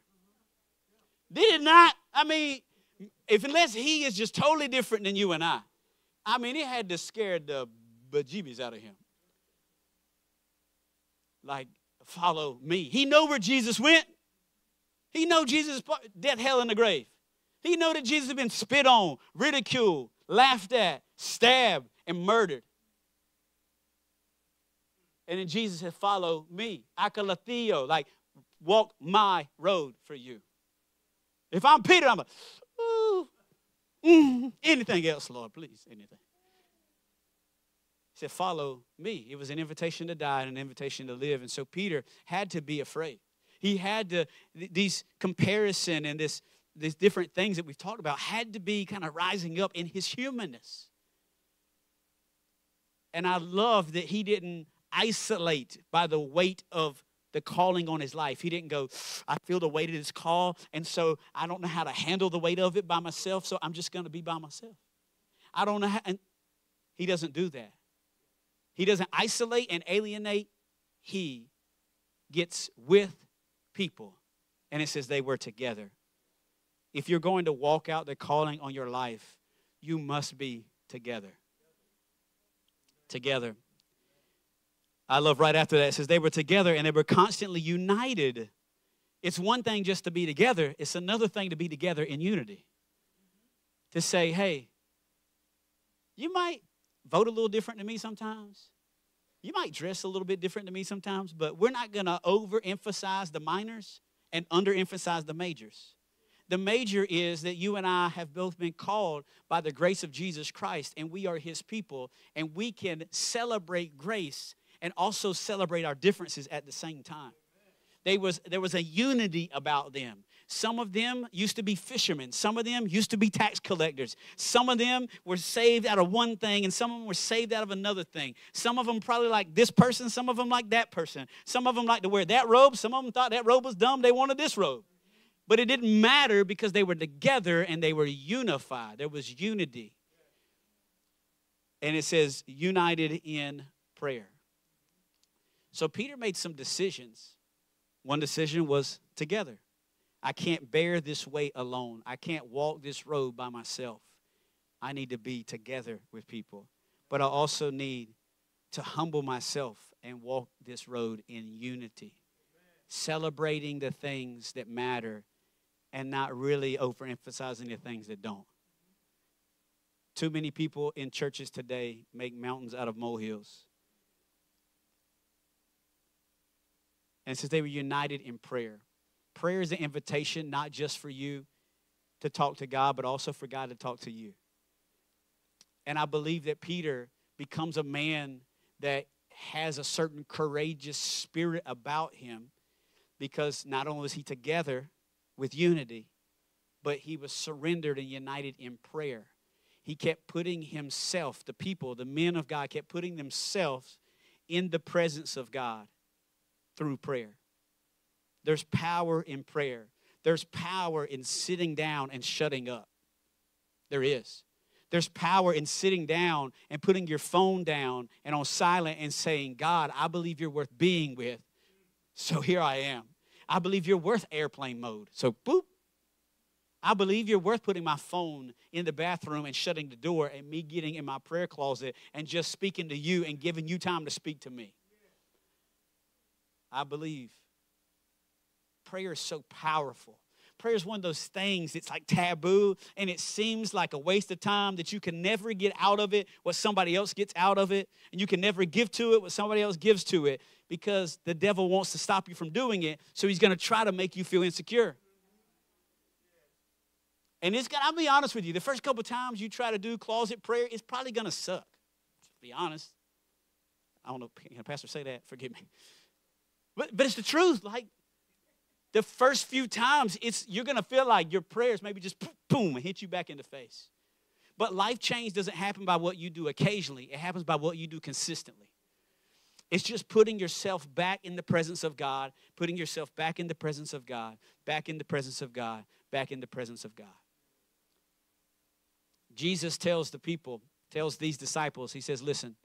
Did it not? I mean, if unless he is just totally different than you and I, I mean, it had to scare the bejeebies out of him. Like, follow me. He know where Jesus went. He know Jesus dead hell in the grave. He know that Jesus had been spit on, ridiculed, laughed at, stabbed, and murdered. And then Jesus said, follow me. Akalatheo, like walk my road for you. If I'm Peter, I'm like, mm, anything else, Lord, please, anything. He said, follow me. It was an invitation to die and an invitation to live. And so Peter had to be afraid. He had to, these comparison and this, these different things that we've talked about had to be kind of rising up in his humanness. And I love that he didn't isolate by the weight of the calling on his life. He didn't go, I feel the weight of this call, and so I don't know how to handle the weight of it by myself, so I'm just going to be by myself. I don't know how, and he doesn't do that. He doesn't isolate and alienate. He gets with people. And it says they were together. If you're going to walk out the calling on your life, you must be together. Together. I love right after that. It says they were together and they were constantly united. It's one thing just to be together, it's another thing to be together in unity. To say, hey, you might vote a little different than me sometimes. You might dress a little bit different to me sometimes, but we're not going to overemphasize the minors and underemphasize the majors. The major is that you and I have both been called by the grace of Jesus Christ, and we are His people, and we can celebrate grace and also celebrate our differences at the same time. They was, there was a unity about them. Some of them used to be fishermen. Some of them used to be tax collectors. Some of them were saved out of one thing, and some of them were saved out of another thing. Some of them probably like this person, some of them like that person. Some of them like to wear that robe. Some of them thought that robe was dumb. They wanted this robe. But it didn't matter because they were together and they were unified. There was unity. And it says, united in prayer. So Peter made some decisions. One decision was together. I can't bear this weight alone. I can't walk this road by myself. I need to be together with people. But I also need to humble myself and walk this road in unity, celebrating the things that matter and not really overemphasizing the things that don't. Too many people in churches today make mountains out of molehills. And since they were united in prayer, Prayer is an invitation not just for you to talk to God, but also for God to talk to you. And I believe that Peter becomes a man that has a certain courageous spirit about him because not only was he together with unity, but he was surrendered and united in prayer. He kept putting himself, the people, the men of God, kept putting themselves in the presence of God through prayer. There's power in prayer. There's power in sitting down and shutting up. There is. There's power in sitting down and putting your phone down and on silent and saying, God, I believe you're worth being with. So here I am. I believe you're worth airplane mode. So boop. I believe you're worth putting my phone in the bathroom and shutting the door and me getting in my prayer closet and just speaking to you and giving you time to speak to me. I believe prayer is so powerful. Prayer is one of those things that's like taboo and it seems like a waste of time that you can never get out of it what somebody else gets out of it, and you can never give to it what somebody else gives to it because the devil wants to stop you from doing it, so he's gonna try to make you feel insecure. And it's gonna, I'll be honest with you, the first couple times you try to do closet prayer, it's probably gonna suck. To be honest. I don't know, can a pastor say that? Forgive me. But, but it's the truth. Like, the first few times it's you're to feel like your prayers maybe just boom and hit you back in the face but life change doesn't happen by what you do occasionally it happens by what you do consistently it's just putting yourself back in the presence of god putting yourself back in the presence of god back in the presence of god back in the presence of God. Jesus tells the people, tells these disciples, he says, Listen,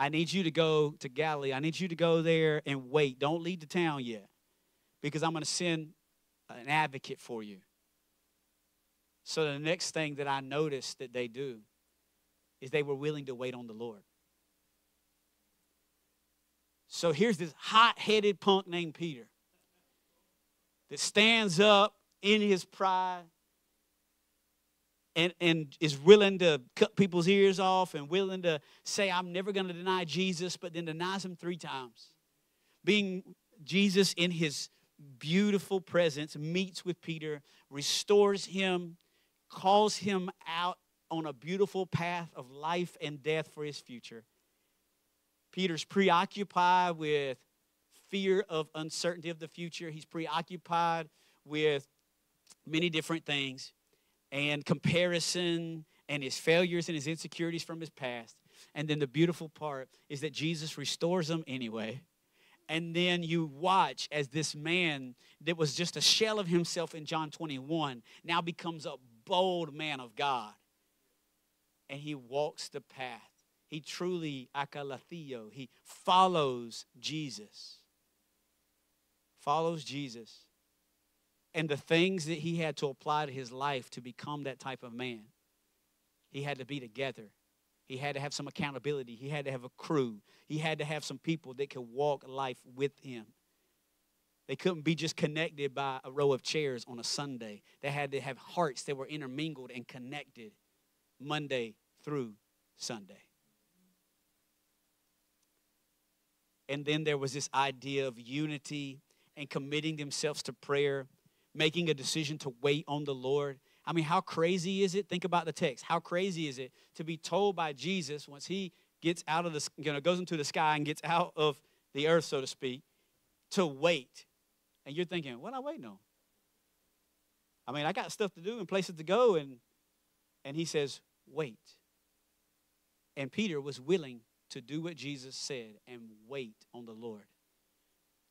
I need you to go to Galilee. I need you to go there and wait. Don't leave the town yet because I'm going to send an advocate for you. So the next thing that I noticed that they do is they were willing to wait on the Lord. So here's this hot headed punk named Peter that stands up in his pride and, and is willing to cut people's ears off and willing to say, I'm never going to deny Jesus, but then denies him three times. Being Jesus in his beautiful presence meets with Peter, restores him, calls him out on a beautiful path of life and death for his future. Peter's preoccupied with fear of uncertainty of the future. He's preoccupied with many different things and comparison and his failures and his insecurities from his past. And then the beautiful part is that Jesus restores them anyway. And then you watch as this man that was just a shell of himself in John 21 now becomes a bold man of God. And he walks the path. He truly, akalathio, he follows Jesus. Follows Jesus and the things that he had to apply to his life to become that type of man. He had to be together. He had to have some accountability. He had to have a crew. He had to have some people that could walk life with him. They couldn't be just connected by a row of chairs on a Sunday. They had to have hearts that were intermingled and connected Monday through Sunday. And then there was this idea of unity and committing themselves to prayer making a decision to wait on the Lord. I mean, how crazy is it? Think about the text. How crazy is it to be told by Jesus once he gets out of the, you know, goes into the sky and gets out of the earth, so to speak, to wait. And you're thinking, what am I waiting on? I mean, I got stuff to do and places to go, and and he says, wait. And Peter was willing to do what Jesus said and wait on the Lord.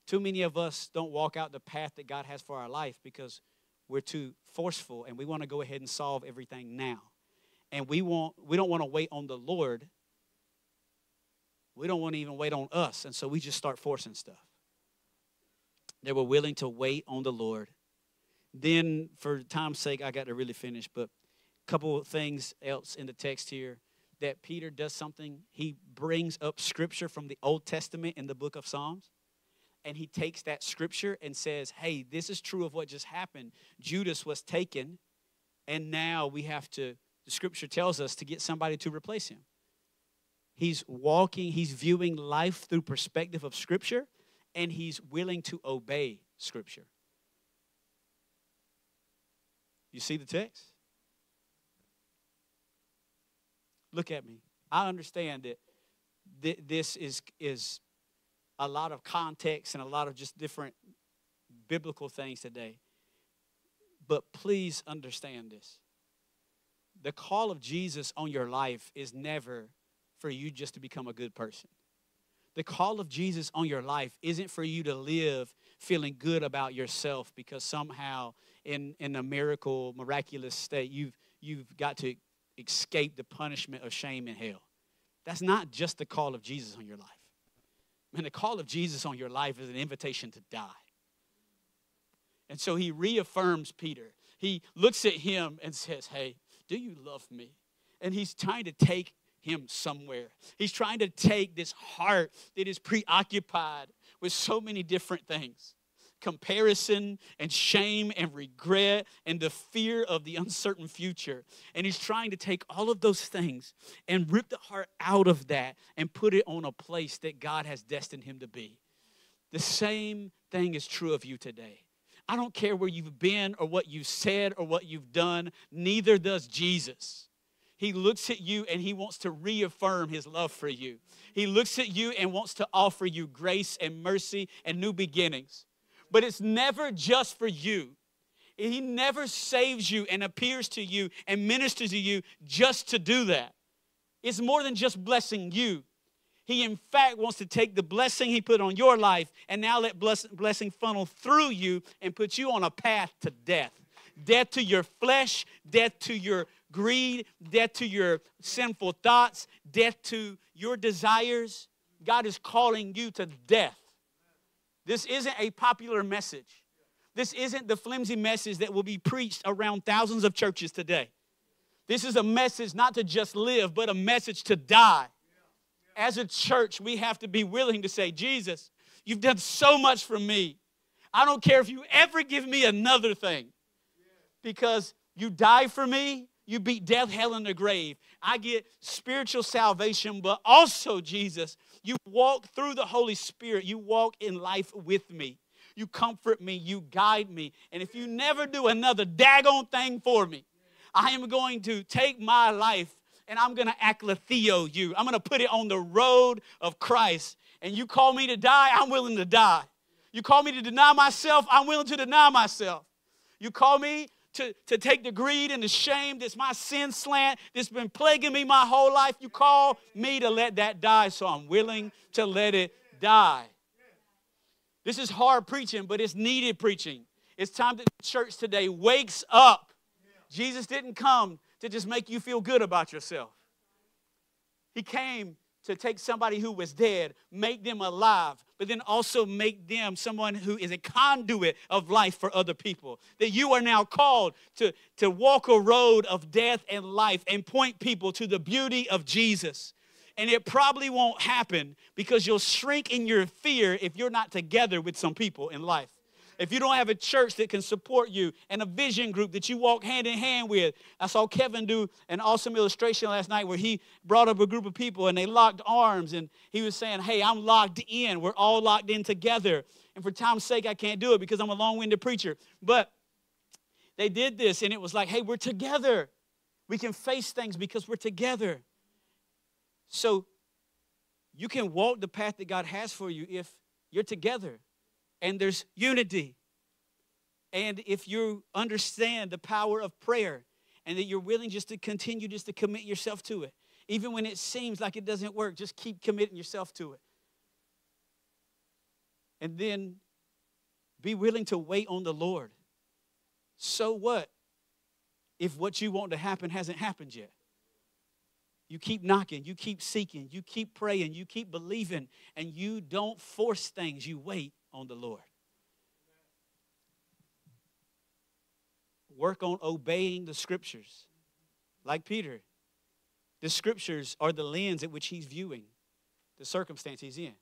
Too many of us don't walk out the path that God has for our life because we're too forceful and we want to go ahead and solve everything now. And we want we don't want to wait on the Lord. We don't want to even wait on us, and so we just start forcing stuff. They were willing to wait on the Lord. Then, for time's sake, I got to really finish, but a couple things else in the text here that Peter does something. He brings up scripture from the Old Testament in the book of Psalms and he takes that scripture and says, Hey, this is true of what just happened. Judas was taken, and now we have to, the scripture tells us to get somebody to replace him. He's walking, he's viewing life through perspective of scripture, and he's willing to obey scripture. You see the text? Look at me. I understand that this is, is a lot of context and a lot of just different biblical things today. But please understand this. The call of Jesus on your life is never for you just to become a good person. The call of Jesus on your life isn't for you to live feeling good about yourself because somehow in, in a miracle, miraculous state, you've, you've got to escape the punishment of shame and hell. That's not just the call of Jesus on your life. Man, the call of Jesus on your life is an invitation to die. And so he reaffirms Peter. He looks at him and says, Hey, do you love me? And he's trying to take him somewhere. He's trying to take this heart that is preoccupied with so many different things comparison and shame and regret and the fear of the uncertain future. And he's trying to take all of those things and rip the heart out of that and put it on a place that God has destined him to be. The same thing is true of you today. I don't care where you've been or what you've said or what you've done, neither does Jesus. He looks at you and he wants to reaffirm his love for you. He looks at you and wants to offer you grace and mercy and new beginnings but it's never just for you. He never saves you and appears to you and ministers to you just to do that. It's more than just blessing you. He, in fact, wants to take the blessing He put on your life and now let bless, blessing funnel through you and put you on a path to death. death to your flesh, death to your greed, death to your sinful thoughts, death to your desires. God is calling you to death. This isn't a popular message. This isn't the flimsy message that will be preached around thousands of churches today. This is a message not to just live, but a message to die. As a church, we have to be willing to say, Jesus, you've done so much for me. I don't care if you ever give me another thing because you die for me, you beat death, hell, and the grave. I get spiritual salvation, but also, Jesus, you walk through the Holy Spirit. You walk in life with me. You comfort me. You guide me. And if you never do another daggone thing for me, I am going to take my life and I'm going to acletheo you. I'm going to put it on the road of Christ. And you call me to die, I'm willing to die. You call me to deny myself, I'm willing to deny myself. You call me to, to take the greed and the shame that's my sin slant that's been plaguing me my whole life. You call me to let that die, so I'm willing to let it die. This is hard preaching, but it's needed preaching. It's time that the church today wakes up. Jesus didn't come to just make you feel good about yourself, He came to take somebody who was dead, make them alive, but then also make them someone who is a conduit of life for other people. That you are now called to, to walk a road of death and life and point people to the beauty of Jesus. And it probably won't happen because you'll shrink in your fear if you're not together with some people in life if you don't have a church that can support you and a vision group that you walk hand in hand with. I saw Kevin do an awesome illustration last night where he brought up a group of people and they locked arms and he was saying, Hey, I'm locked in. We're all locked in together. And for time's sake, I can't do it because I'm a long winded preacher. But they did this and it was like, Hey, we're together. We can face things because we're together. So you can walk the path that God has for you if you're together and there's unity. And if you understand the power of prayer and that you're willing just to continue just to commit yourself to it, even when it seems like it doesn't work, just keep committing yourself to it. And then be willing to wait on the Lord. So what if what you want to happen hasn't happened yet? You keep knocking, you keep seeking, you keep praying, you keep believing, and you don't force things, you wait on the Lord. Work on obeying the scriptures. Like Peter, the scriptures are the lens at which he's viewing the circumstance he's in.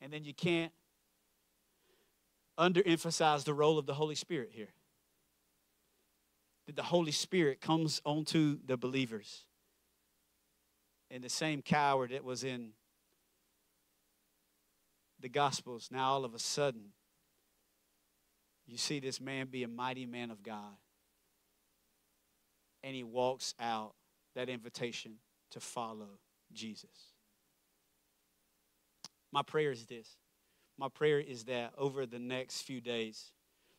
And then you can't underemphasize the role of the Holy Spirit here. That the Holy Spirit comes onto the believers. And the same coward that was in the Gospels, now all of a sudden, you see this man be a mighty man of God. And he walks out that invitation to follow Jesus. My prayer is this. My prayer is that over the next few days,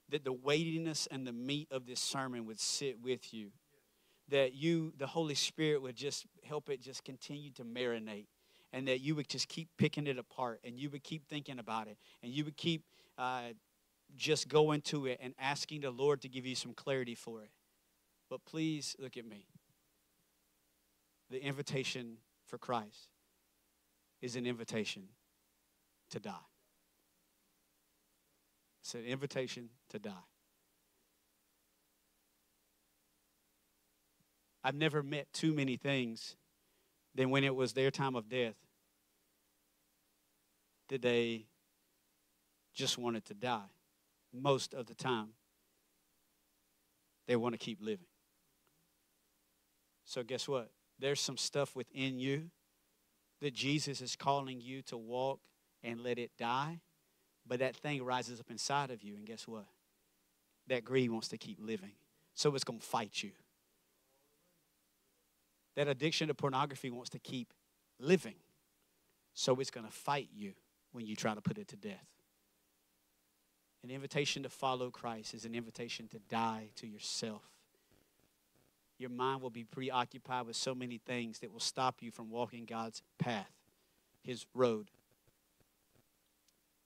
that the weightiness and the meat of this sermon would sit with you. That you, the Holy Spirit, would just help it just continue to marinate and that you would just keep picking it apart and you would keep thinking about it and you would keep uh, just going to it and asking the Lord to give you some clarity for it. But please look at me. The invitation for Christ is an invitation to die. It's an invitation to die. I've never met too many things than when it was their time of death that they just wanted to die. Most of the time, they want to keep living. So, guess what? There's some stuff within you that Jesus is calling you to walk and let it die, but that thing rises up inside of you, and guess what? That greed wants to keep living. So, it's going to fight you. That addiction to pornography wants to keep living. So, it's going to fight you when you try to put it to death. An invitation to follow Christ is an invitation to die to yourself. Your mind will be preoccupied with so many things that will stop you from walking God's path, His road.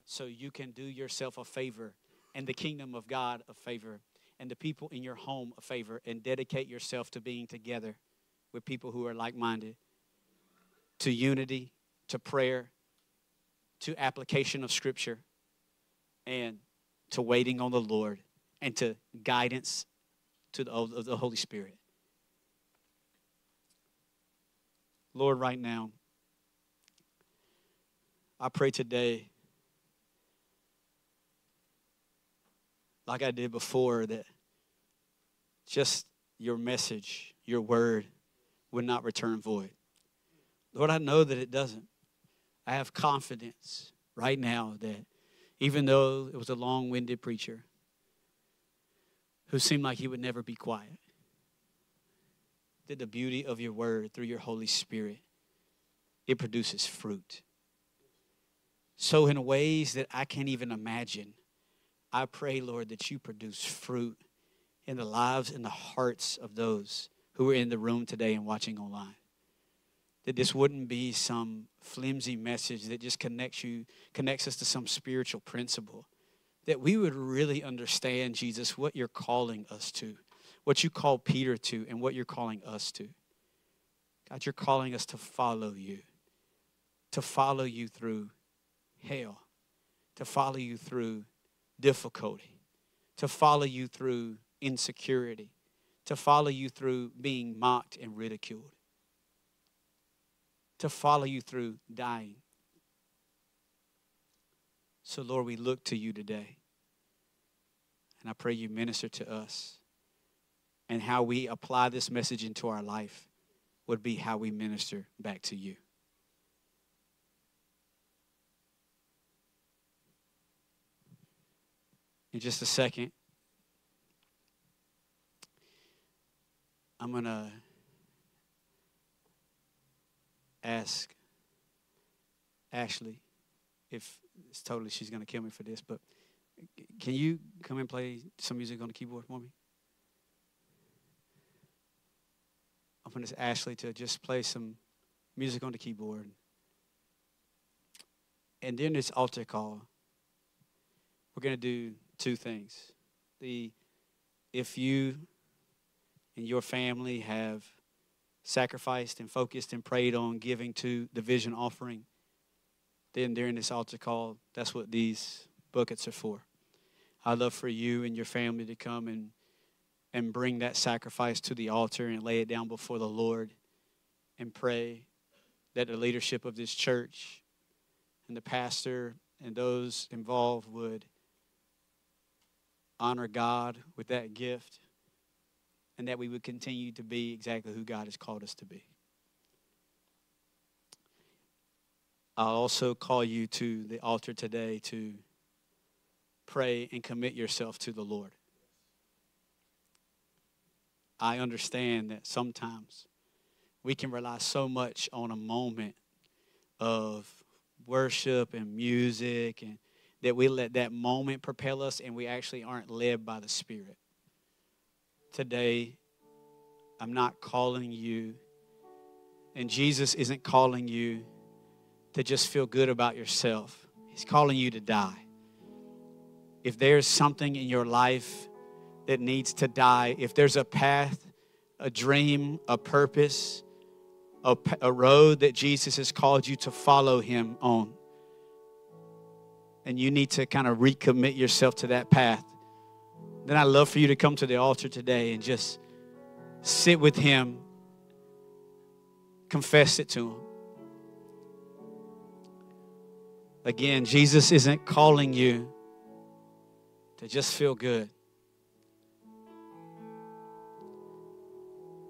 So you can do yourself a favor and the kingdom of God a favor and the people in your home a favor and dedicate yourself to being together with people who are like minded, to unity, to prayer, to application of Scripture, and to waiting on the Lord, and to guidance to the, of the Holy Spirit. Lord, right now, I pray today, like I did before, that just your message, your word, would not return void. Lord, I know that it doesn't. I have confidence right now that even though it was a long winded preacher who seemed like he would never be quiet, that the beauty of your word through your Holy Spirit, it produces fruit. So, in ways that I can't even imagine, I pray, Lord, that you produce fruit in the lives and the hearts of those who are in the room today and watching online. That this wouldn't be some flimsy message that just connects you, connects us to some spiritual principle. That we would really understand, Jesus, what you're calling us to, what you called Peter to, and what you're calling us to. God, you're calling us to follow you, to follow you through hell, to follow you through difficulty, to follow you through insecurity, to follow you through being mocked and ridiculed, to follow you through dying. So, Lord, we look to you today. And I pray you minister to us. And how we apply this message into our life would be how we minister back to you. In just a second, I'm going to ask Ashley if it's totally she's going to kill me for this, but can you come and play some music on the keyboard for me? I'm going to ask Ashley to just play some music on the keyboard. And then this altar call, we're going to do two things. The if you and your family have sacrificed and focused and prayed on giving to the vision offering, then during this altar call, that's what these buckets are for. I'd love for you and your family to come and and bring that sacrifice to the altar and lay it down before the Lord and pray that the leadership of this church and the pastor and those involved would honor God with that gift and that we would continue to be exactly who God has called us to be. I'll also call you to the altar today to pray and commit yourself to the Lord. I understand that sometimes we can rely so much on a moment of worship and music and that we let that moment propel us and we actually aren't led by the Spirit. Today, I'm not calling you, and Jesus isn't calling you to just feel good about yourself. He's calling you to die. If there's something in your life that needs to die, if there's a path, a dream, a purpose, a, a road that Jesus has called you to follow Him on, and you need to kind of recommit yourself to that path, then I'd love for you to come to the altar today and just sit with Him, confess it to Him. Again, Jesus isn't calling you to just feel good.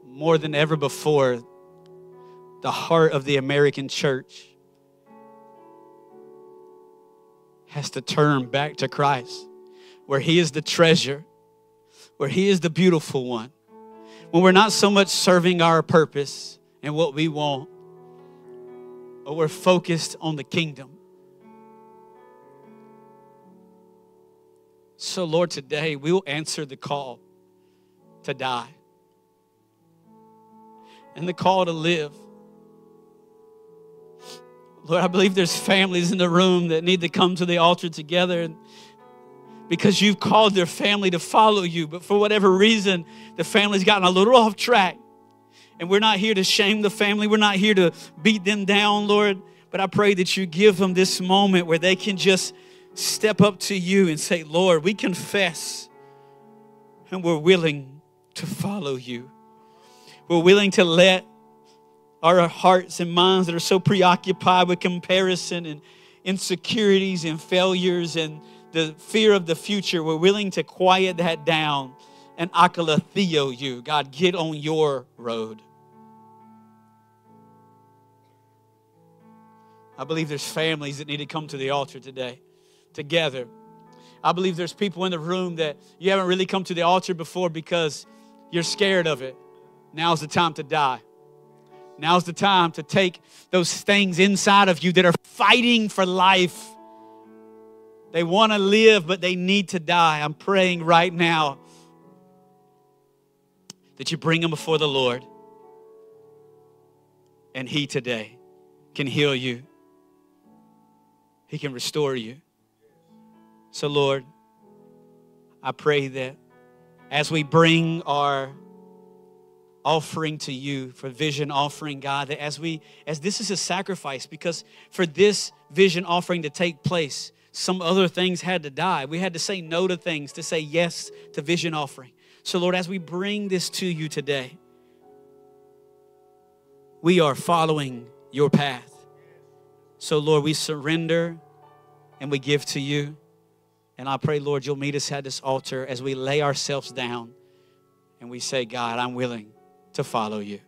More than ever before, the heart of the American church has to turn back to Christ, where He is the treasure, where He is the beautiful one. When we're not so much serving our purpose and what we want, but we're focused on the kingdom. So, Lord, today we will answer the call to die and the call to live. Lord, I believe there's families in the room that need to come to the altar together. And because you've called their family to follow you. But for whatever reason, the family's gotten a little off track. And we're not here to shame the family, we're not here to beat them down, Lord. But I pray that you give them this moment where they can just step up to you and say, Lord, we confess and we're willing to follow you. We're willing to let our hearts and minds that are so preoccupied with comparison and insecurities and failures and the fear of the future, we're willing to quiet that down and akalatheo you. God, get on your road. I believe there's families that need to come to the altar today together. I believe there's people in the room that you haven't really come to the altar before because you're scared of it. Now's the time to die. Now's the time to take those things inside of you that are fighting for life. They want to live, but they need to die. I'm praying right now that you bring them before the Lord. And He today can heal you, He can restore you. So, Lord, I pray that as we bring our offering to you for vision offering god that as we as this is a sacrifice because for this vision offering to take place some other things had to die. We had to say no to things to say yes to vision offering. So lord as we bring this to you today we are following your path. So lord we surrender and we give to you. And i pray lord you'll meet us at this altar as we lay ourselves down and we say god i'm willing to follow you.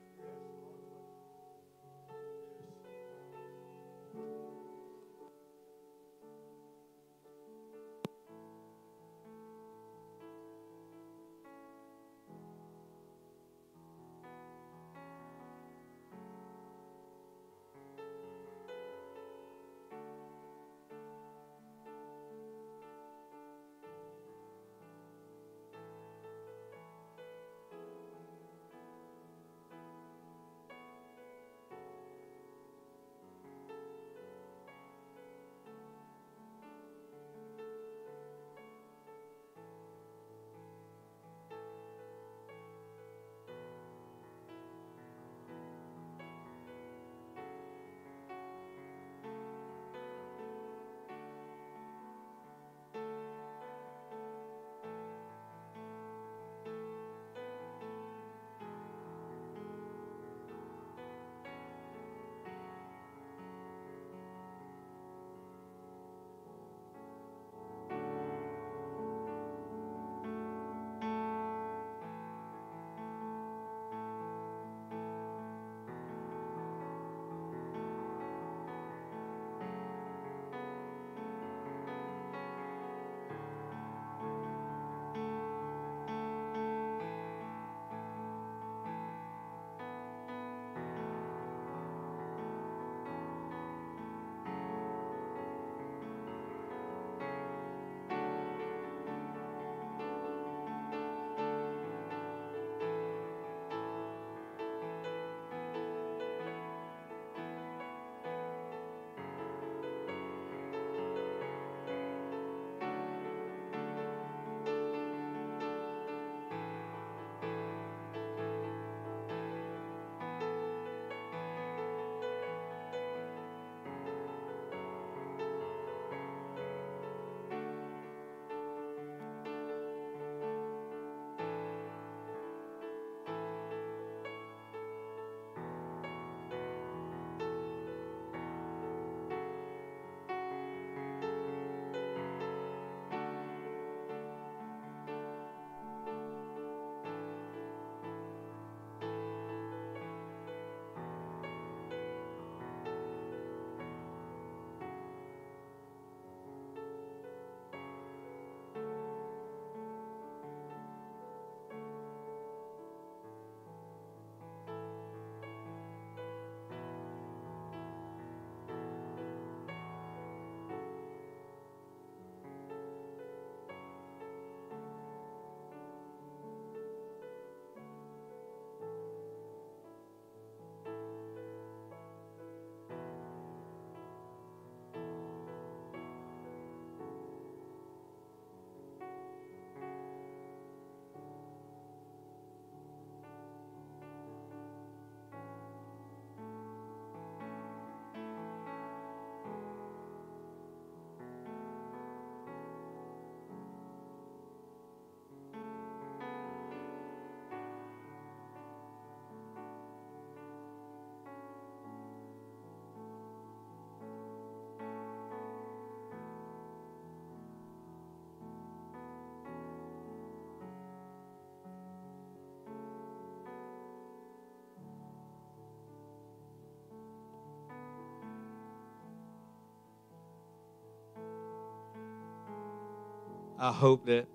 I hope that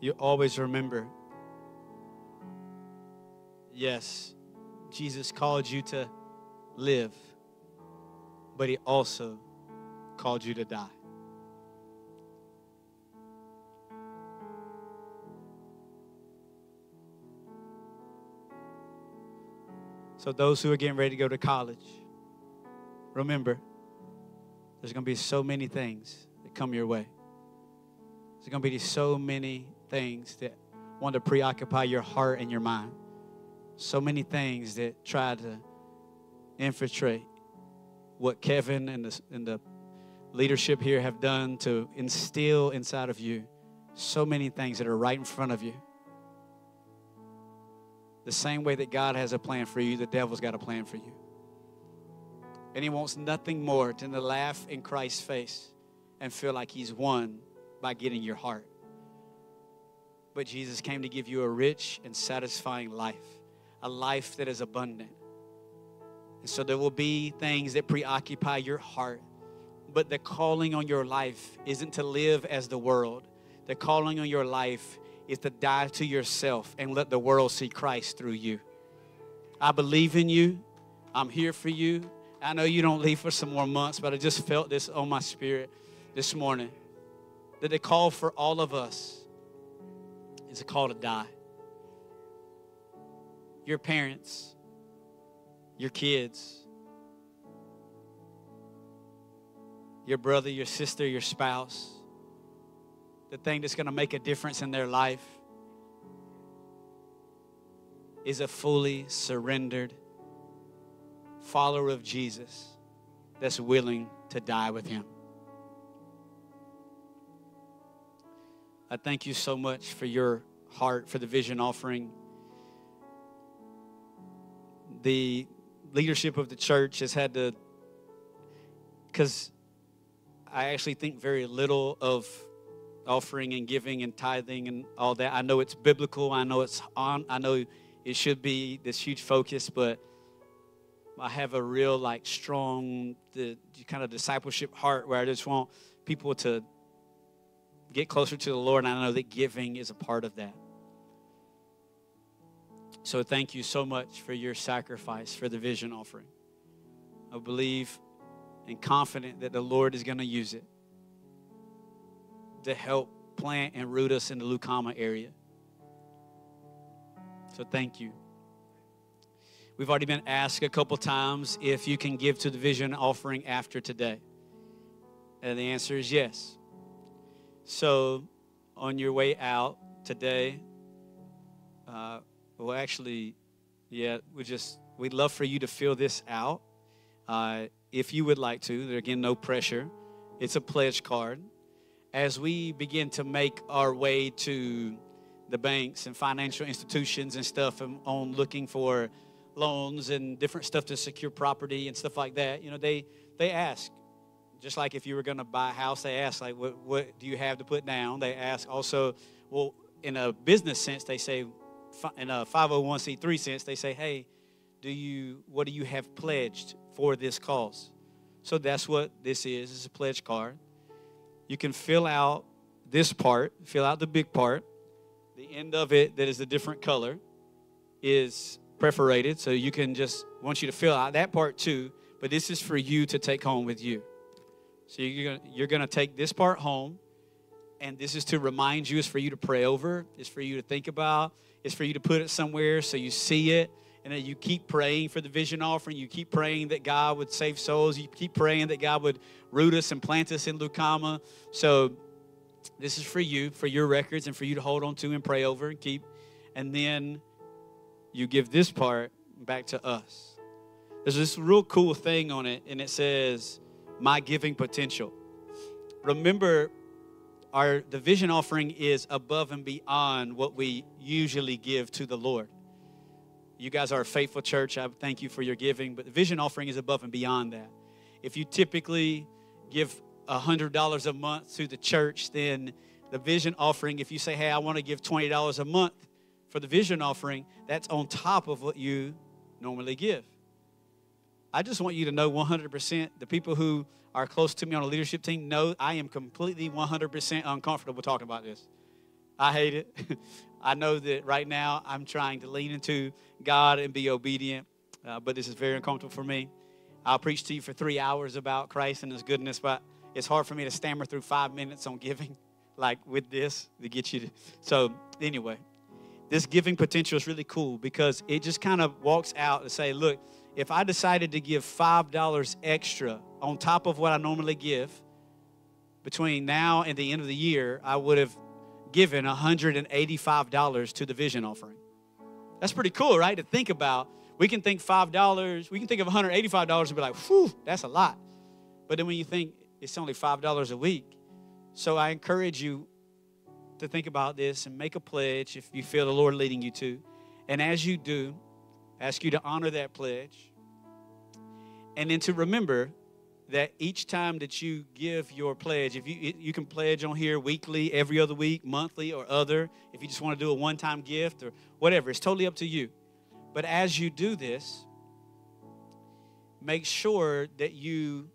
you always remember yes, Jesus called you to live, but he also called you to die. So, those who are getting ready to go to college, remember, there's going to be so many things that come your way. There's going to be so many things that want to preoccupy your heart and your mind. So many things that try to infiltrate what Kevin and the, and the leadership here have done to instill inside of you so many things that are right in front of you. The same way that God has a plan for you, the devil's got a plan for you. And he wants nothing more than to laugh in Christ's face and feel like he's won by getting your heart. But Jesus came to give you a rich and satisfying life, a life that is abundant. And so there will be things that preoccupy your heart, but the calling on your life isn't to live as the world. The calling on your life is to die to yourself and let the world see Christ through you. I believe in you. I'm here for you. I know you don't leave for some more months, but I just felt this on my spirit this morning that the call for all of us is a call to die. Your parents, your kids, your brother, your sister, your spouse, the thing that's going to make a difference in their life is a fully surrendered follower of Jesus that's willing to die with him. I thank you so much for your heart for the vision offering. The leadership of the church has had to, because I actually think very little of offering and giving and tithing and all that. I know it's biblical. I know it's on. I know it should be this huge focus, but I have a real like strong the kind of discipleship heart where I just want people to get closer to the Lord, and I know that giving is a part of that. So thank you so much for your sacrifice for the vision offering. I believe and confident that the Lord is going to use it to help plant and root us in the Lucama area. So thank you. We've already been asked a couple times if you can give to the vision offering after today. And the answer is yes. So, on your way out today, uh, well, actually, yeah, we just we'd love for you to fill this out. Uh, if you would like to, there again, no pressure. It's a pledge card. As we begin to make our way to the banks and financial institutions and stuff and on looking for loans and different stuff to secure property and stuff like that, you know, they they ask, just like if you were going to buy a house, they ask, like, what, what do you have to put down? They ask also, well, in a business sense, they say, in a 501c3 sense, they say, hey, do you, what do you have pledged for this cause? So that's what this is. It's a pledge card. You can fill out this part, fill out the big part. The end of it that is a different color is perforated. So you can just, want you to fill out that part too, but this is for you to take home with you. So you're gonna, you're gonna take this part home, and this is to remind you, it's for you to pray over, it's for you to think about, it's for you to put it somewhere so you see it, and then you keep praying for the vision offering. You keep praying that God would save souls. You keep praying that God would root us and plant us in Lucama. So this is for you, for your records, and for you to hold on to and pray over and keep. And then you give this part back to us. There's this real cool thing on it, and it says, my giving potential. Remember, our the vision offering is above and beyond what we usually give to the Lord. You guys are a faithful church. I thank you for your giving, but the vision offering is above and beyond that. If you typically give $100 a month to the church, then the vision offering, if you say, hey, I want to give $20 a month for the vision offering, that's on top of what you normally give. I just want you to know 100%. The people who are close to me on the leadership team know I am completely 100% uncomfortable talking about this. I hate it. [laughs] I know that right now I'm trying to lean into God and be obedient, uh, but this is very uncomfortable for me. I'll preach to you for three hours about Christ and His goodness, but it's hard for me to stammer through five minutes on giving, [laughs] like with this, to get you to. So, anyway, this giving potential is really cool because it just kind of walks out and say, look, if I decided to give $5 extra on top of what I normally give between now and the end of the year, I would have given $185 to the vision offering. That's pretty cool, right? To think about. We can think $5, we can think of $185 and be like, whew, that's a lot. But then when you think it's only $5 a week, so I encourage you to think about this and make a pledge if you feel the Lord leading you to. And as you do, ask you to honor that pledge. And then to remember that each time that you give your pledge, if you you can pledge on here weekly, every other week, monthly, or other, if you just want to do a one-time gift or whatever, it's totally up to you. But as you do this, make sure that you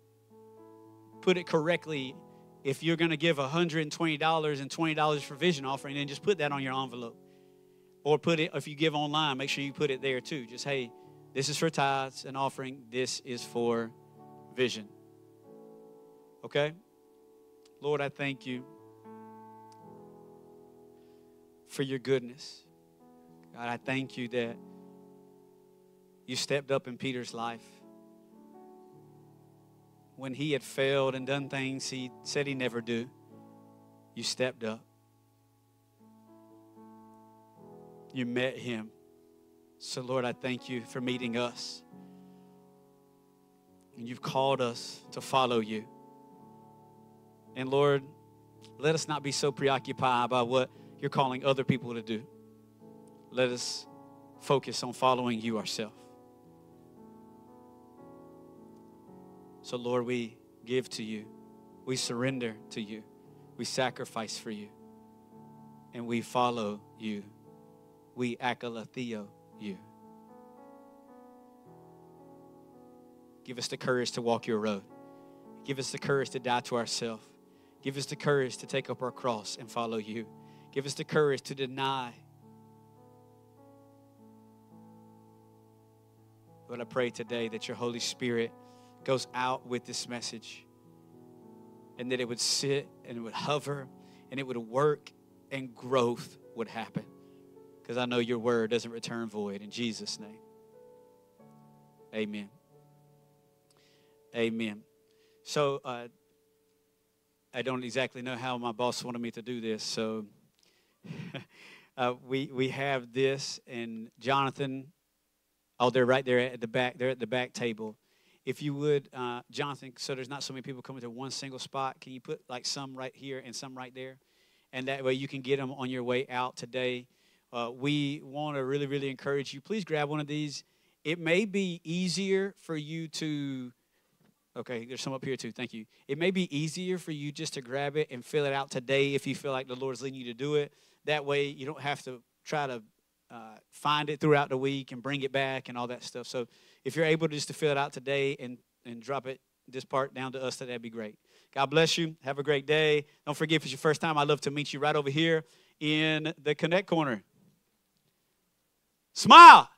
put it correctly. If you're going to give $120 and $20 for vision offering, then just put that on your envelope. Or put it, if you give online, make sure you put it there too. Just, hey, this is for tithes and offering, this is for vision. Okay? Lord, I thank you for your goodness. God, I thank you that you stepped up in Peter's life. When he had failed and done things he said he never do, you stepped up. You met him. So, Lord, I thank you for meeting us. And you've called us to follow you. And Lord, let us not be so preoccupied by what you're calling other people to do. Let us focus on following you ourselves. So, Lord, we give to you, we surrender to you, we sacrifice for you, and we follow you. We akoloutheo you. Give us the courage to walk your road. Give us the courage to die to ourselves. Give us the courage to take up our cross and follow you. Give us the courage to deny. Lord, I pray today that your Holy Spirit goes out with this message and that it would sit and it would hover and it would work and growth would happen. Because I know your word doesn't return void. In Jesus' name. Amen. Amen. So, uh, I don't exactly know how my boss wanted me to do this. So, [laughs] uh, we we have this, and Jonathan. Oh, they're right there at the back. They're at the back table. If you would, uh, Jonathan, so there's not so many people coming to one single spot. Can you put like some right here and some right there, and that way you can get them on your way out today. Uh, we want to really, really encourage you. Please grab one of these. It may be easier for you to Okay, there's some up here too. Thank you. It may be easier for you just to grab it and fill it out today if you feel like the Lord's leading you to do it. That way, you don't have to try to uh, find it throughout the week and bring it back and all that stuff. So, if you're able to just to fill it out today and and drop it this part down to us, that'd be great. God bless you. Have a great day. Don't forget if it's your first time, I'd love to meet you right over here in the Connect Corner. Smile.